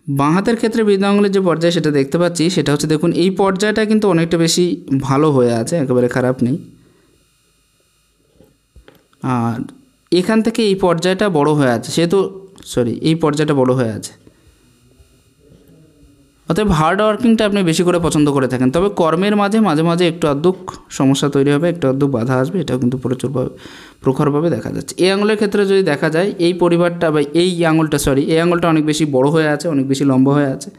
বাঁ হাতের ক্ষেত্রে আঙুলের যে পর্যায় সেটা দেখতে পাচ্ছি, সেটা হচ্ছে দেখুন, এই পর্যায়টা কিন্তু অনেকটা বেশি ভালো হয়ে আছে, একেবারে খারাপ নেই। আর এখান থেকে এই পর্যায়টা বড় হয়ে আছে, সেহেতু সরি এই পর্যায়টা বড় হয়ে আছে। অতএব হার্ড ওয়ার্কিংটা আপনি বেশি করে পছন্দ করে থাকেন। তবে কর্মের মাঝে মাঝে মাঝে একটু আধুক সমস্যা তৈরি হবে, একটু আধুক বাধা আসবে, এটাও কিন্তু প্রচুরভাবে প্রখরভাবে দেখা যাচ্ছে। এই আঙুলের ক্ষেত্রে যদি দেখা যায়, এই পরিবারটা বা এই আঙুলটা সরি এই আঙুলটা অনেক বেশি বড় হয়ে আছে, অনেক বেশি লম্বা হয়ে আছে।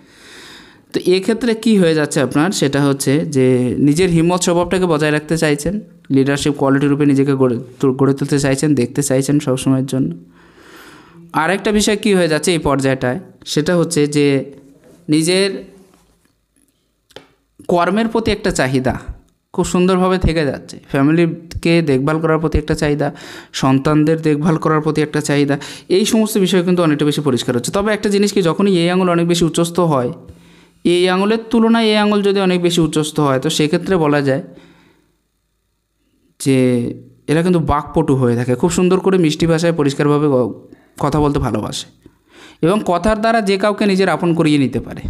তো এক্ষেত্রে কি হয়ে যাচ্ছে আপনার? সেটা হচ্ছে যে নিজের হিম্মত স্বভাবটাকে বজায় রাখতে চাইছেন লিডারশিপ কোয়ালিটি রূপে নিজেকে গড়ে গড়ে তুলতে চাইছেন, দেখতে চাইছেন সবসময়ের জন্য। আরেকটা বিষয় কি হয়ে যাচ্ছে এই পর্যায়টায়? সেটা হচ্ছে যে নিজের কর্মের প্রতি একটা চাহিদা খুব সুন্দরভাবে থেকে যাচ্ছে। ফ্যামিলিকে দেখভাল করার প্রতি একটা চাহিদা, সন্তানদের দেখভাল করার প্রতি একটা চাহিদা, এই সমস্ত বিষয় কিন্তু অনেকটা বেশি পরিষ্কার হচ্ছে। তবে একটা জিনিস কি, যখনই এই আঙুল অনেক বেশি উচ্চস্থ হয়, এই আঙুলের তুলনায় এই আঙুল যদি অনেক বেশি উচ্চস্থ হয়, তো সেক্ষেত্রে বলা যায় যে এরা কিন্তু বাকপটু হয়ে থাকে। খুব সুন্দর করে মিষ্টি ভাষায় পরিষ্কারভাবে কথা বলতে ভালোবাসে। এবং কথার দ্বারা যে কাউকে নিজের আপন করিয়ে নিতে পারে।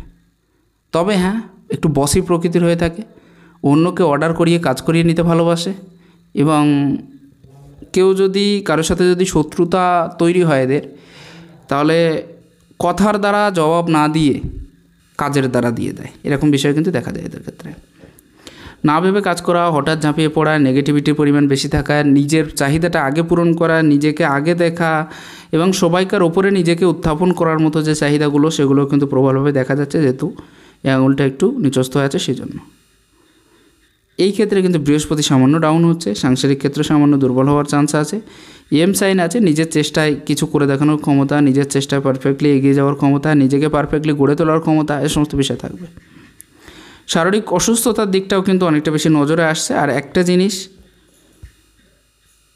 তবে হ্যাঁ একটু বসি প্রকৃতির হয়ে থাকে। অন্যকে অর্ডার করিয়ে কাজ করিয়ে নিতে ভালোবাসে এবং কেউ যদি কারোর সাথে যদি শত্রুতা তৈরি হয় এদের, তাহলে কথার দ্বারা জবাব না দিয়ে কাজের দ্বারা দিয়ে দেয়। এরকম বিষয় কিন্তু দেখা যায় এদের ক্ষেত্রে। না ভেবে কাজ করা, হঠাৎ ঝাঁপিয়ে পড়া নেগেটিভিটির পরিমাণ বেশি থাকা, নিজের চাহিদাটা আগে পূরণ করা, নিজেকে আগে দেখা এবং সবাইকার ওপরে নিজেকে উত্থাপন করার মতো যে চাহিদাগুলো সেগুলো কিন্তু প্রবলভাবে দেখা যাচ্ছে যেহেতু এই আঙুলটা একটু নিচস্থ হয়ে আছে সেই জন্য এই ক্ষেত্রে কিন্তু বৃহস্পতি সামান্য ডাউন হচ্ছে, সাংসারিক ক্ষেত্রে সামান্য দুর্বল হওয়ার চান্স আছে। এম সাইন আছে, নিজের চেষ্টায় কিছু করে দেখানোর ক্ষমতা, নিজের চেষ্টায় পারফেক্টলি এগিয়ে যাওয়ার ক্ষমতা, নিজেকে পারফেক্টলি গড়ে তোলার ক্ষমতা, এ সমস্ত বিষয় থাকবে। শারীরিক অসুস্থতার দিকটাও কিন্তু অনেকটা বেশি নজরে আসছে, আর একটা জিনিস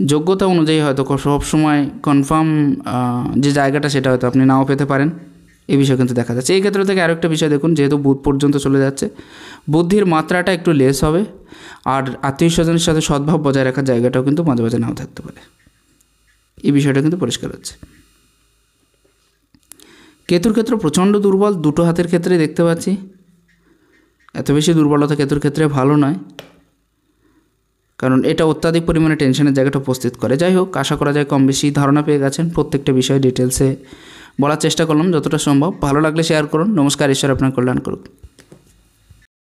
যোগ্যতা অনুযায়ী হয়তো সব সময় কনফার্ম যে জায়গাটা সেটা হয়তো আপনি নাও পেতে পারেন। এই বিষয় কিন্তু দেখা যাচ্ছে। এই ক্ষেত্র থেকে আরেকটা বিষয় দেখুন, যেহেতু বুধ পর্যন্ত চলে যাচ্ছে, বুদ্ধির মাত্রাটা একটু লেস হবে আর আত্মীয় স্বজনের সাথে সদ্ভাব বজায় রাখার জায়গাটাও কিন্তু মাঝে মাঝে নাও থাকতে পারে। এই বিষয়টা কিন্তু পরিষ্কার হচ্ছে। কেতুর ক্ষেত্র প্রচণ্ড দুর্বল, দুটো হাতের ক্ষেত্রে দেখতে পাচ্ছি। এত বেশি দুর্বলতা কেতুর ক্ষেত্রে ভালো নয়। কারণ এটা অত্যাধিক পরিমাণে টেনশনের জায়গাটা উপস্থিত করে। যাই হোক, আশা করা যায় কম বেশি ধারণা পেয়ে গেছেন প্রত্যেকটা বিষয়ে ডিটেলসে বলার চেষ্টা করলাম যতটা সম্ভব। ভালো লাগলে শেয়ার করুন। নমস্কার, ঈশ্বর আপনার কল্যাণ করুক।